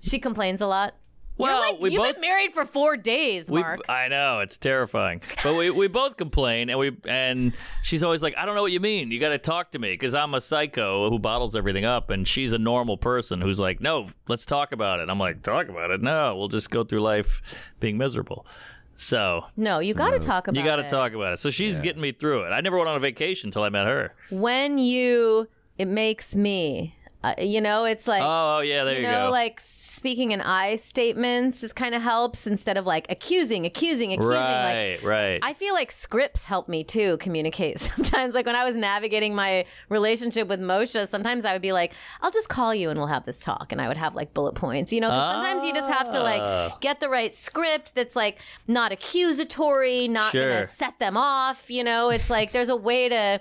She complains a lot. Well, You're like, we you've both been married for 4 days, we, Mark. I know it's terrifying, but we, we both complain, and we and she's always like, I don't know what you mean. You got to talk to me because I'm a psycho who bottles everything up, and she's a normal person who's like, No, let's talk about it. I'm like, Talk about it? No, we'll just go through life being miserable. So no, you got to talk about it. you got to talk about it. So she's getting me through it. I never went on a vacation until I met her. when you it makes me uh, you know it's like Oh, oh yeah, there you, go. you know go. like speaking in i statements this kind of helps instead of like accusing accusing accusing right, like right. I feel like scripts help me too communicate sometimes. Like when I was navigating my relationship with Moshe, sometimes I would be like, I'll just call you and we'll have this talk. And I would have like bullet points, you know, 'cause sometimes you just have to Ah. like get the right script that's like not accusatory, not Sure. gonna set them off, you know, it's like there's a way to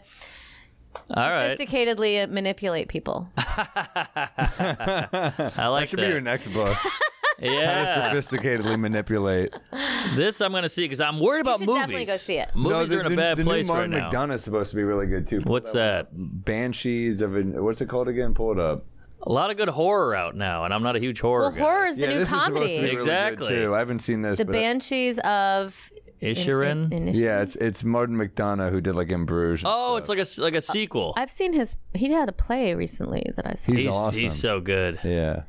All right, sophisticatedly manipulate people. I like That should be your next book. How to Yeah, sophisticatedly manipulate. this I'm going to see because I'm worried about should movies. definitely go see it. Movies the, are in a the- bad the place new right Martin now. McDonagh is supposed to be really good too. Pull What's one that? up. Banshees of an, what's it called again? Pull it up. A lot of good horror out now, and I'm not a huge horror Well, guy. horror is the yeah, new this is supposed to be comedy. really good, Exactly. too. I haven't seen this. The but Banshees of Inisherin. In- in- yeah, it's it's Martin McDonagh who did like In Bruges. and oh, stuff. it's like a like a sequel. I've seen his. He had a play recently that I saw. He's he's awesome. he's so good. yeah.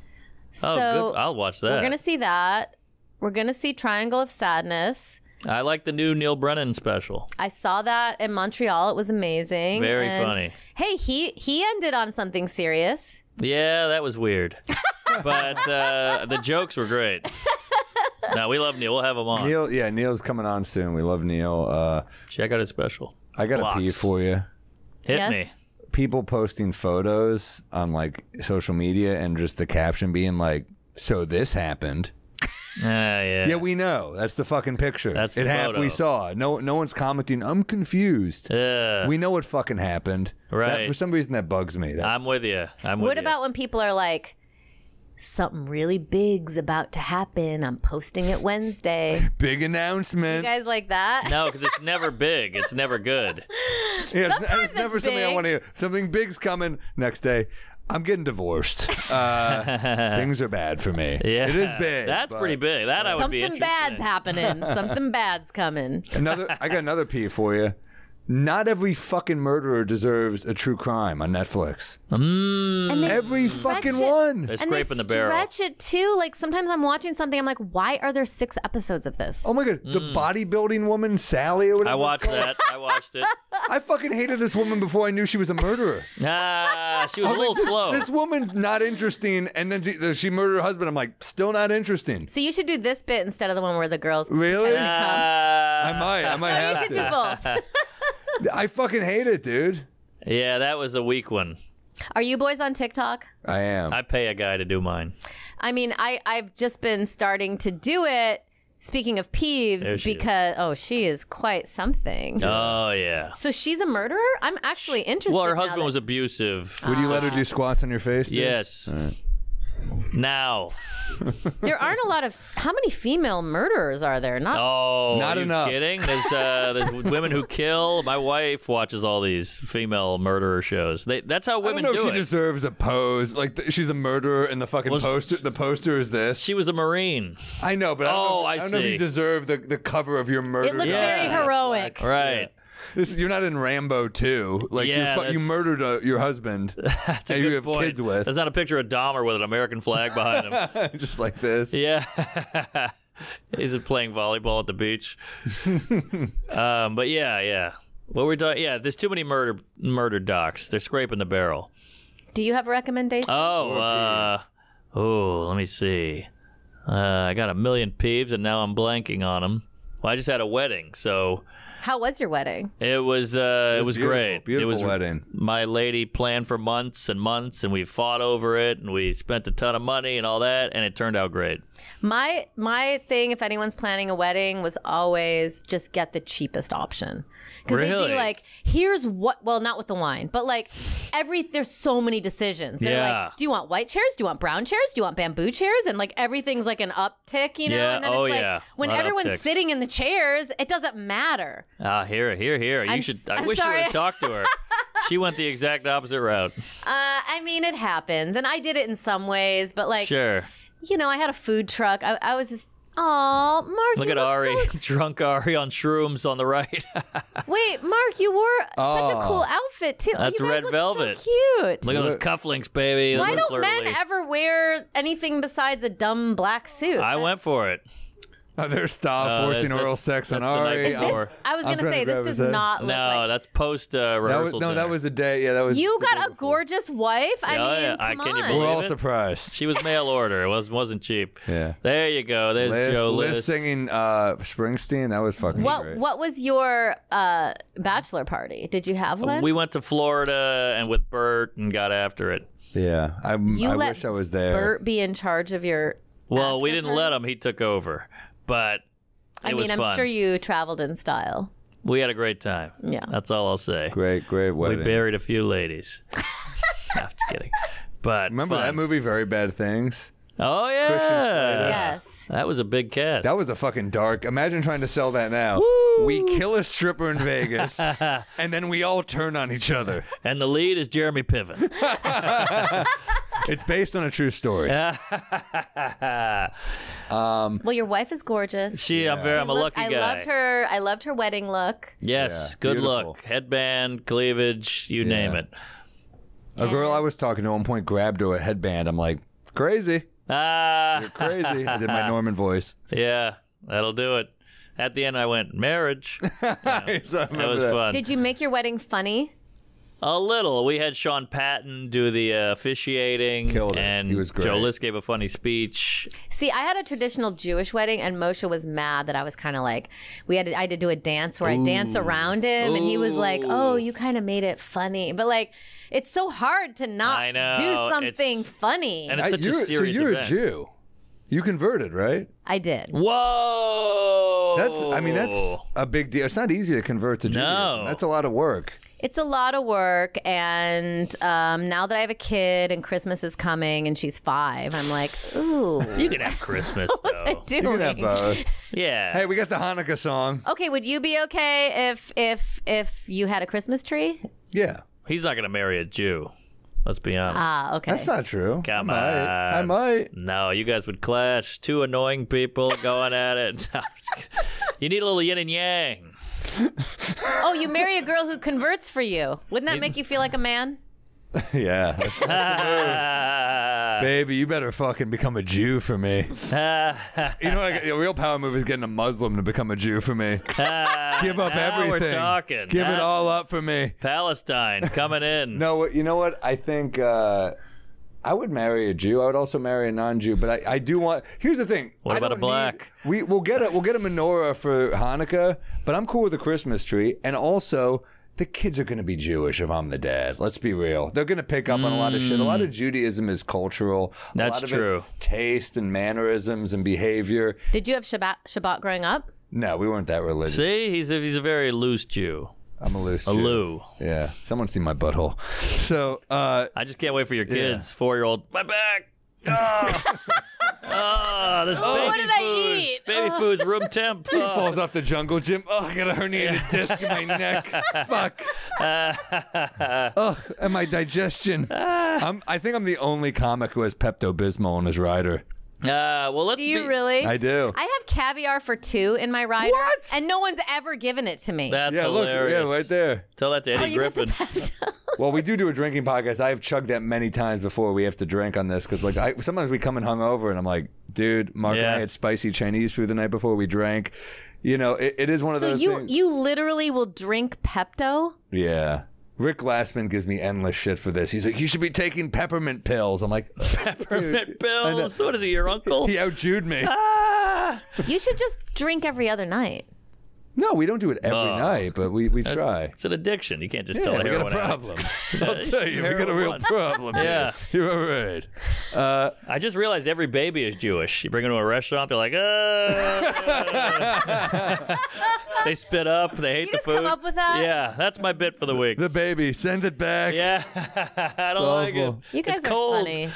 Oh, so good. I'll watch that. we're gonna see that. We're gonna see Triangle of Sadness. I like the new Neal Brennan special. I saw that in Montreal. It was amazing. Very And, funny. Hey, he he ended on something serious. Yeah, that was weird, but uh, the jokes were great. No, we love Neal. We'll have him on. Neal, yeah, Neal's coming on soon. We love Neal. Uh, Check out his special. I got a pee for you. Hit Yes? me. People posting photos on like social media and just the caption being like, "So this happened." Ah, yeah. Yeah, we know. That's the fucking picture. That's the it hap- photo. We saw. it. No, no one's commenting. I'm confused. Yeah. we know what fucking happened. That- Right. for some reason, that bugs me. That, I'm with you. I'm with What you. about when people are like, something really big's about to happen? I'm posting it Wednesday. big announcement. you guys like that? No, because it's never big. It's never good. Yeah, it's, Sometimes it's never it's something I want to hear. Something big's coming next day. I'm getting divorced. Uh, things are bad for me. Yeah, It is big. That's pretty big. That I would be Something bad's happening. Something bad's coming. Another. I got another P for you. Not every fucking murderer deserves a true crime on Netflix. And Every fucking it- one. They're And they scraping the barrel. stretch it too. Like sometimes I'm watching something, I'm like, why are there six episodes of this? Oh my god, the bodybuilding woman Sally or whatever. Mm. I watched that. I watched it. I fucking hated this woman before I knew she was a murderer. Ah, she was a I was little like, slow. This woman's not interesting, and then she, she murdered her husband. I'm like, still not interesting. So you should do this bit instead of the one where the girls Really? pretend to. Ah, I might, I might have You can't do both. I fucking hate it, dude. Yeah, that was a weak one. Are you boys on TikTok? I am. I pay a guy to do mine. I mean, I I've just been starting to do it. Speaking of peeves, she is. because oh, she is quite something. Oh yeah. So she's a murderer. I'm actually interested. Well, her now husband that- was abusive. Would you let her ah. do squats on your face? dude? Yes. Now. There aren't a lot of. How many female murderers are there? Not. Oh, Not are you enough. Kidding? There's uh, there's women who kill. My wife watches all these female murderer shows. They, that's how women. I don't women know if she it. deserves a pose. Like th- she's a murderer, and the fucking Well, poster. The poster is this. She was a marine. I know, but I don't, Oh, know, I I don't know if you deserve the, the cover of your murder. it looks Yeah. very heroic. Right. This, you're not in Rambo 2. Like Yeah, you, fu- you murdered uh your husband. That's and good you have point. kids with. There's not a picture of Dahmer with an American flag behind him. just like this. yeah. He's playing volleyball at the beach. um, but yeah, yeah. What we're talking, yeah. There's too many murder murder docs. They're scraping the barrel. Do you have a recommendation? Oh, uh, oh, let me see. Uh, I got a million peeves, and now I'm blanking on them. Well, I just had a wedding, so How was your wedding? it was uh, it was, beautiful, great. beautiful it was wedding. My lady planned for months and months, and we fought over it, and we spent a ton of money and all that, and it turned out great. My my thing, if anyone's planning a wedding, was always just get the cheapest option. Because they'd Really? be like, "Here's what." Well, not with the wine, but like every there's so many decisions. They're Yeah. like, "Do you want white chairs? Do you want brown chairs? Do you want bamboo chairs?" And like everything's like an uptick, you know. Yeah, And then oh, it's like yeah. when everyone's upticks. sitting in the chairs, it doesn't matter. Ah, here, here, here. You I'm should. I I'm wish you would have talked to her. she went the exact opposite route. Uh, I mean, it happens, and I did it in some ways, but like, Sure. you know, I had a food truck. I, I was just. Oh, Mark! Look you at look Ari, so drunk Ari on shrooms on the right. Wait, Mark, you wore such a Oh. cool outfit too. That's you guys red look velvet. So cute. Look at those cufflinks, baby. Why don't look men ever wear anything besides a dumb black suit? I went for it. Oh, there's Stav No, forcing that's- oral that's- sex on that's the Ari. Is this, before. I was gonna say to this does his head. not look No, like. that's post uh, That was, rehearsal. no, that was the day. Yeah, that was. You got a before. gorgeous wife. I Yeah, mean, yeah, I- come can you on. believe We're all it? surprised. She was mail order. It was wasn't cheap. Yeah. There you go. There's Liz, Joe Liz List. singing uh, Springsteen. That was fucking What great. What was your uh, bachelor party? Did you have one? We went to Florida and with Bert and got after it. Yeah, I, you I let wish I was there. Bert be in charge of your. Well, we didn't party? let him. He took over. But it I was mean, I'm fun. sure you traveled in style. we had a great time. Yeah. That's all I'll say. Great, great wedding. We buried a few ladies. I'm just kidding. But Remember fun. that movie, Very Bad Things? Oh yeah. Christian Slater. Yes. That was a big cast. That was a fucking dark. Imagine trying to sell that now. We kill a stripper in Vegas, and then we all turn on each other. and the lead is Jeremy Piven. It's based on a true story. Um, well, your wife is gorgeous. she, I'm very, I'm a She lucky guy. I loved her. I loved her wedding look. Yes, Yeah, good beautiful. look. Headband, cleavage, you name it. A girl I was talking to at one point grabbed her a headband. I'm like, crazy, Ah, you're crazy. I did my Normand voice. yeah, that'll do it. At the end, I went marriage. So I That was that. fun. Did you make your wedding funny? A little. We had Sean Patton do the uh, officiating, Killed and He was great. Joe List gave a funny speech. See, I had a traditional Jewish wedding, and Moshe was mad that I was kind of like, we had to, I had to do a dance where I dance around him, and he was like, "Oh, you kind of made it funny," but like, it's so hard to not I know, do something it's- funny. and I- it's such a you're- serious so you're event. a Jew. You converted, right? I did. Whoa! That's. I mean, that's a big deal. It's not easy to convert to Judaism. No. That's a lot of work. It's a lot of work, and um, now that I have a kid and Christmas is coming and she's five, I'm like, ooh, You can have Christmas what's I though. You can have both. Yeah. hey, we got the Hanukkah song. Okay, would you be okay if if if you had a Christmas tree? Yeah, He's not gonna marry a Jew. Let's be honest. Ah, okay. that's not true. Come I might. I might. no, you guys would clash. Two annoying people going at it. No, I'm just kidding. you need a little yin and yang. Oh, you marry a girl who converts for you. Wouldn't that make you feel like a man? yeah, that's- Ah. baby, you better fucking become a Jew for me. You know, like, a real power move is getting a Muslim to become a Jew for me. Give up Now everything. We're talking. Give it That's all up for me. Palestine coming in. No, what- you know what? I think uh, I would marry a Jew. I would also marry a non-Jew. But I, I do want. Here's the thing. What I about a don't black? need- we we'll get a we'll get a menorah for Hanukkah. But I'm cool with a Christmas tree. And also, the kids are going to be Jewish if I'm the dad. Let's be real. They're going to pick up on a lot of shit. A lot of Judaism is cultural. A Mm. That's lot of true. It's taste and mannerisms and behavior. Did you have Shabbat, Shabbat growing up? No, we weren't that religious. See, he's a, he's a very loose Jew. I'm a loose Jew. A Jew. Lou. Yeah. Someone see my butthole. So, uh, I just can't wait for your kids. Four year old, my back. Oh, ah, oh this baby what did I eat? Baby oh. food's room temp. Oh. falls off the jungle gym. Oh, I got a herniated disc in my neck. Fuck. oh, and my digestion. Ah. I'm, I think I'm the only comic who has Pepto Bismol in his rider. Uh, well, let's Do you be- really? I do. I have caviar for two in my rider. What? And no one's ever given it to me. That's yeah, look, hilarious. yeah, right there. Tell that to Eddie oh, you got the Griffin. Well, we do do a drinking podcast. I've chugged that many times before. We have to drink on this because, like, I, sometimes we come and in hungover, and I'm like, dude, Mark and I had spicy Chinese food the night before we drank. You know, it, it is one of so those you things. you literally will drink Pepto? yeah. Rick Glassman gives me endless shit for this. He's like, you should be taking peppermint pills. I'm like, Peppermint I know. pills. What is he, your uncle? he outjewed me. Ah! You should just drink every other night. No, we don't do it every Oh. night, but we, we try. It's an addiction. You can't just Yeah, tell a we got a heroin addict. problem. I'll tell you, we got a real Heroin. problem. Yeah. here. You're all right. Uh, I just realized every baby is Jewish. You bring them to a restaurant, they're like, ah. they spit up. They hate You the just food. come up with that? Yeah, that's my bit for the week. the baby, send it back. yeah, I don't like it. awful. You guys it's are cold. funny.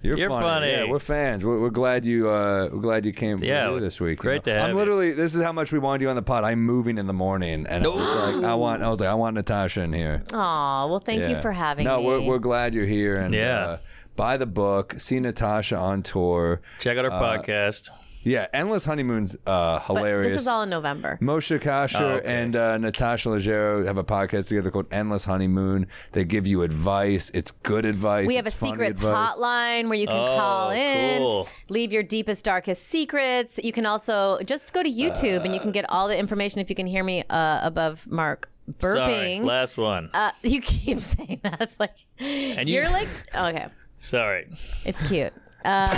You're, You're funny. Yeah, we're fans. We're, we're glad you. Uh, we're glad you came. Yeah, here this week. great you know. to have I'm you. literally. This is how much we wanted you on the pod. I'm moving in the morning, and I was like, I want. I was like, I want Natasha in here. Aw, well, thank you for having no, me. we're we're glad you're here, and Yeah. uh, buy the book. See Natasha on tour. Check out our Uh, podcast. Yeah, endless honeymoons. Uh, but hilarious. this is all in November. Moshe Kasher Oh, okay. and uh, Natasha Leggero have a podcast together called Endless Honeymoon. They give you advice. It's good advice. We have a It's funny secrets advice. hotline where you can Oh, call in, cool. leave your deepest, darkest secrets. You can also just go to YouTube and you can get all the information if you can hear me uh, above Mark Sorry, burping. last one. uh, you keep saying that. It's like And you're like okay, Sorry. it's cute. Uh,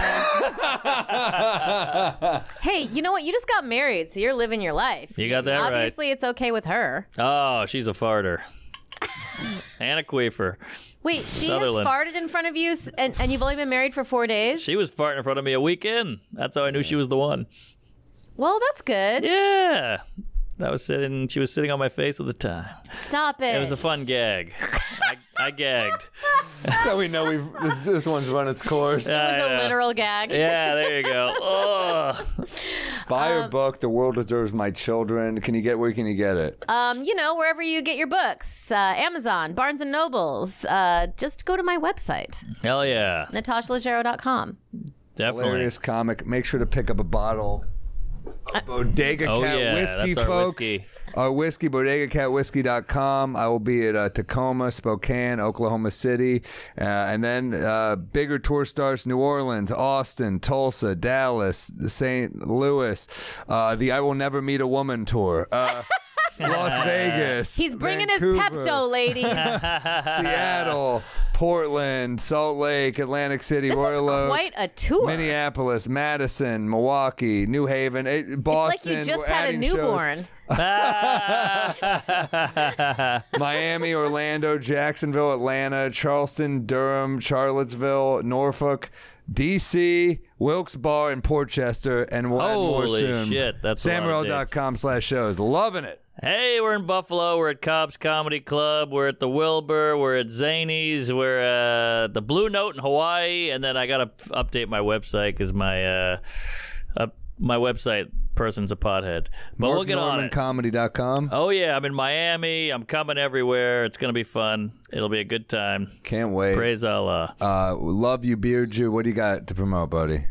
hey, you know what? You just got married, so you're living your life. You got that right. Obviously, it's okay with her. Oh, she's a farter. Anna Queefer. Wait, she Sutherland. has farted in front of you, and, and you've only been married for four days. She was farting in front of me a week in. That's how I knew she was the one. Well, that's good. Yeah. I was sitting. She was sitting on my face at the time. Stop it. It was a fun gag. I, I gagged. So we know we've this, this one's run its course. It was I a know. literal gag. Yeah, there you go. Oh, Buy Um, her book, The World Deserves My Children. Can you get where can you get it? Um, you know, wherever you get your books, uh, Amazon, Barnes and Nobles. Uh, just go to my website, hell yeah. natashaleggero.com. Definitely. Hilarious comic. Make sure to pick up a bottle. Bodega Oh, Cat yeah, whiskey, our folks. whiskey. Our whiskey, bodegacatwhiskey.com. I will be at uh, Tacoma, Spokane, Oklahoma City, uh, and then uh, bigger tour starts New Orleans, Austin, Tulsa, Dallas, St. Louis, uh, the I Will Never Meet a Woman tour, uh, Las Vegas. He's bringing Vancouver, his Pepto, ladies. Seattle, Portland, Salt Lake, Atlantic City, This is Royal Oak. quite a tour. Minneapolis, Madison, Milwaukee, New Haven, eh, it's like you just We're had a adding shows. newborn. Miami, Orlando, Jacksonville, Atlanta, Charleston, Durham, Charlottesville, Norfolk, DC, Wilkes Barre, and Portchester, and we'll add more Holy soon. shit, that's a lot of dates. SamMorril.com slash shows. Loving it. Hey, we're in Buffalo. We're at Cobb's Comedy Club. We're at the Wilbur. We're at Zany's. We're at the Blue Note in Hawaii. And then I gotta f- update my website because my uh, uh, my website person's a pothead. But we'll get on it. MarkNormandComedy.com. Oh yeah, I'm in Miami. I'm coming everywhere. It's gonna be fun. It'll be a good time. Can't wait. Praise Allah. Uh, love you, Beard Jew. What do you got to promote, buddy?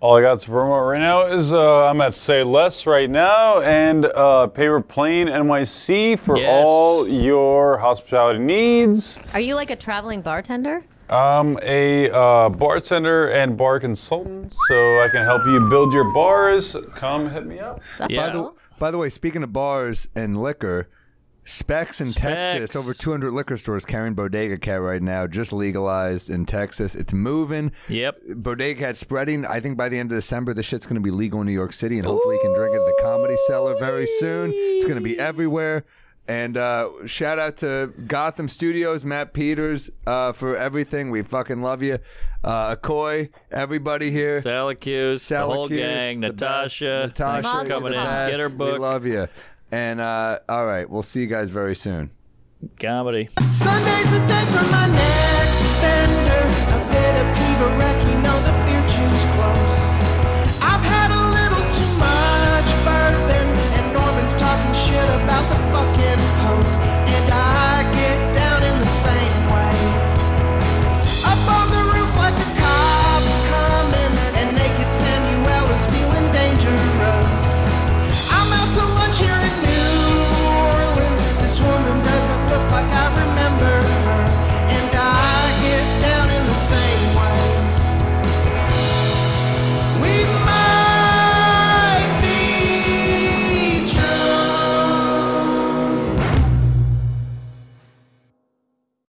All I got to promote right now is uh, I'm at Say Less right now and uh, Paper Plane NYC for Yes. all your hospitality needs. Are you like a traveling bartender? I'm a uh, bartender and bar consultant, so I can help you build your bars. Come hit me up. That's Yeah. cool. By the way, speaking of bars and liquor, Specs in Specs. Texas, over 200 liquor stores carrying Bodega Cat right now, just legalized in Texas. It's moving. Yep. Bodega Cat spreading. I think by the end of December, this shit's going to be legal in New York City, and hopefully you can drink it at the Comedy Cellar very soon. It's going to be everywhere. And uh, shout out to Gotham Studios, Matt Peters, uh, for everything. We fucking love you. Uh, Akoi, everybody here. Salacuse, the whole gang, the best. Natasha, Natasha, Mazel coming in, best. get her We book, love you. And uh, all right, we'll see you guys very soon. comedy. Sunday's the day for my next bender. A bit of Peter Recchi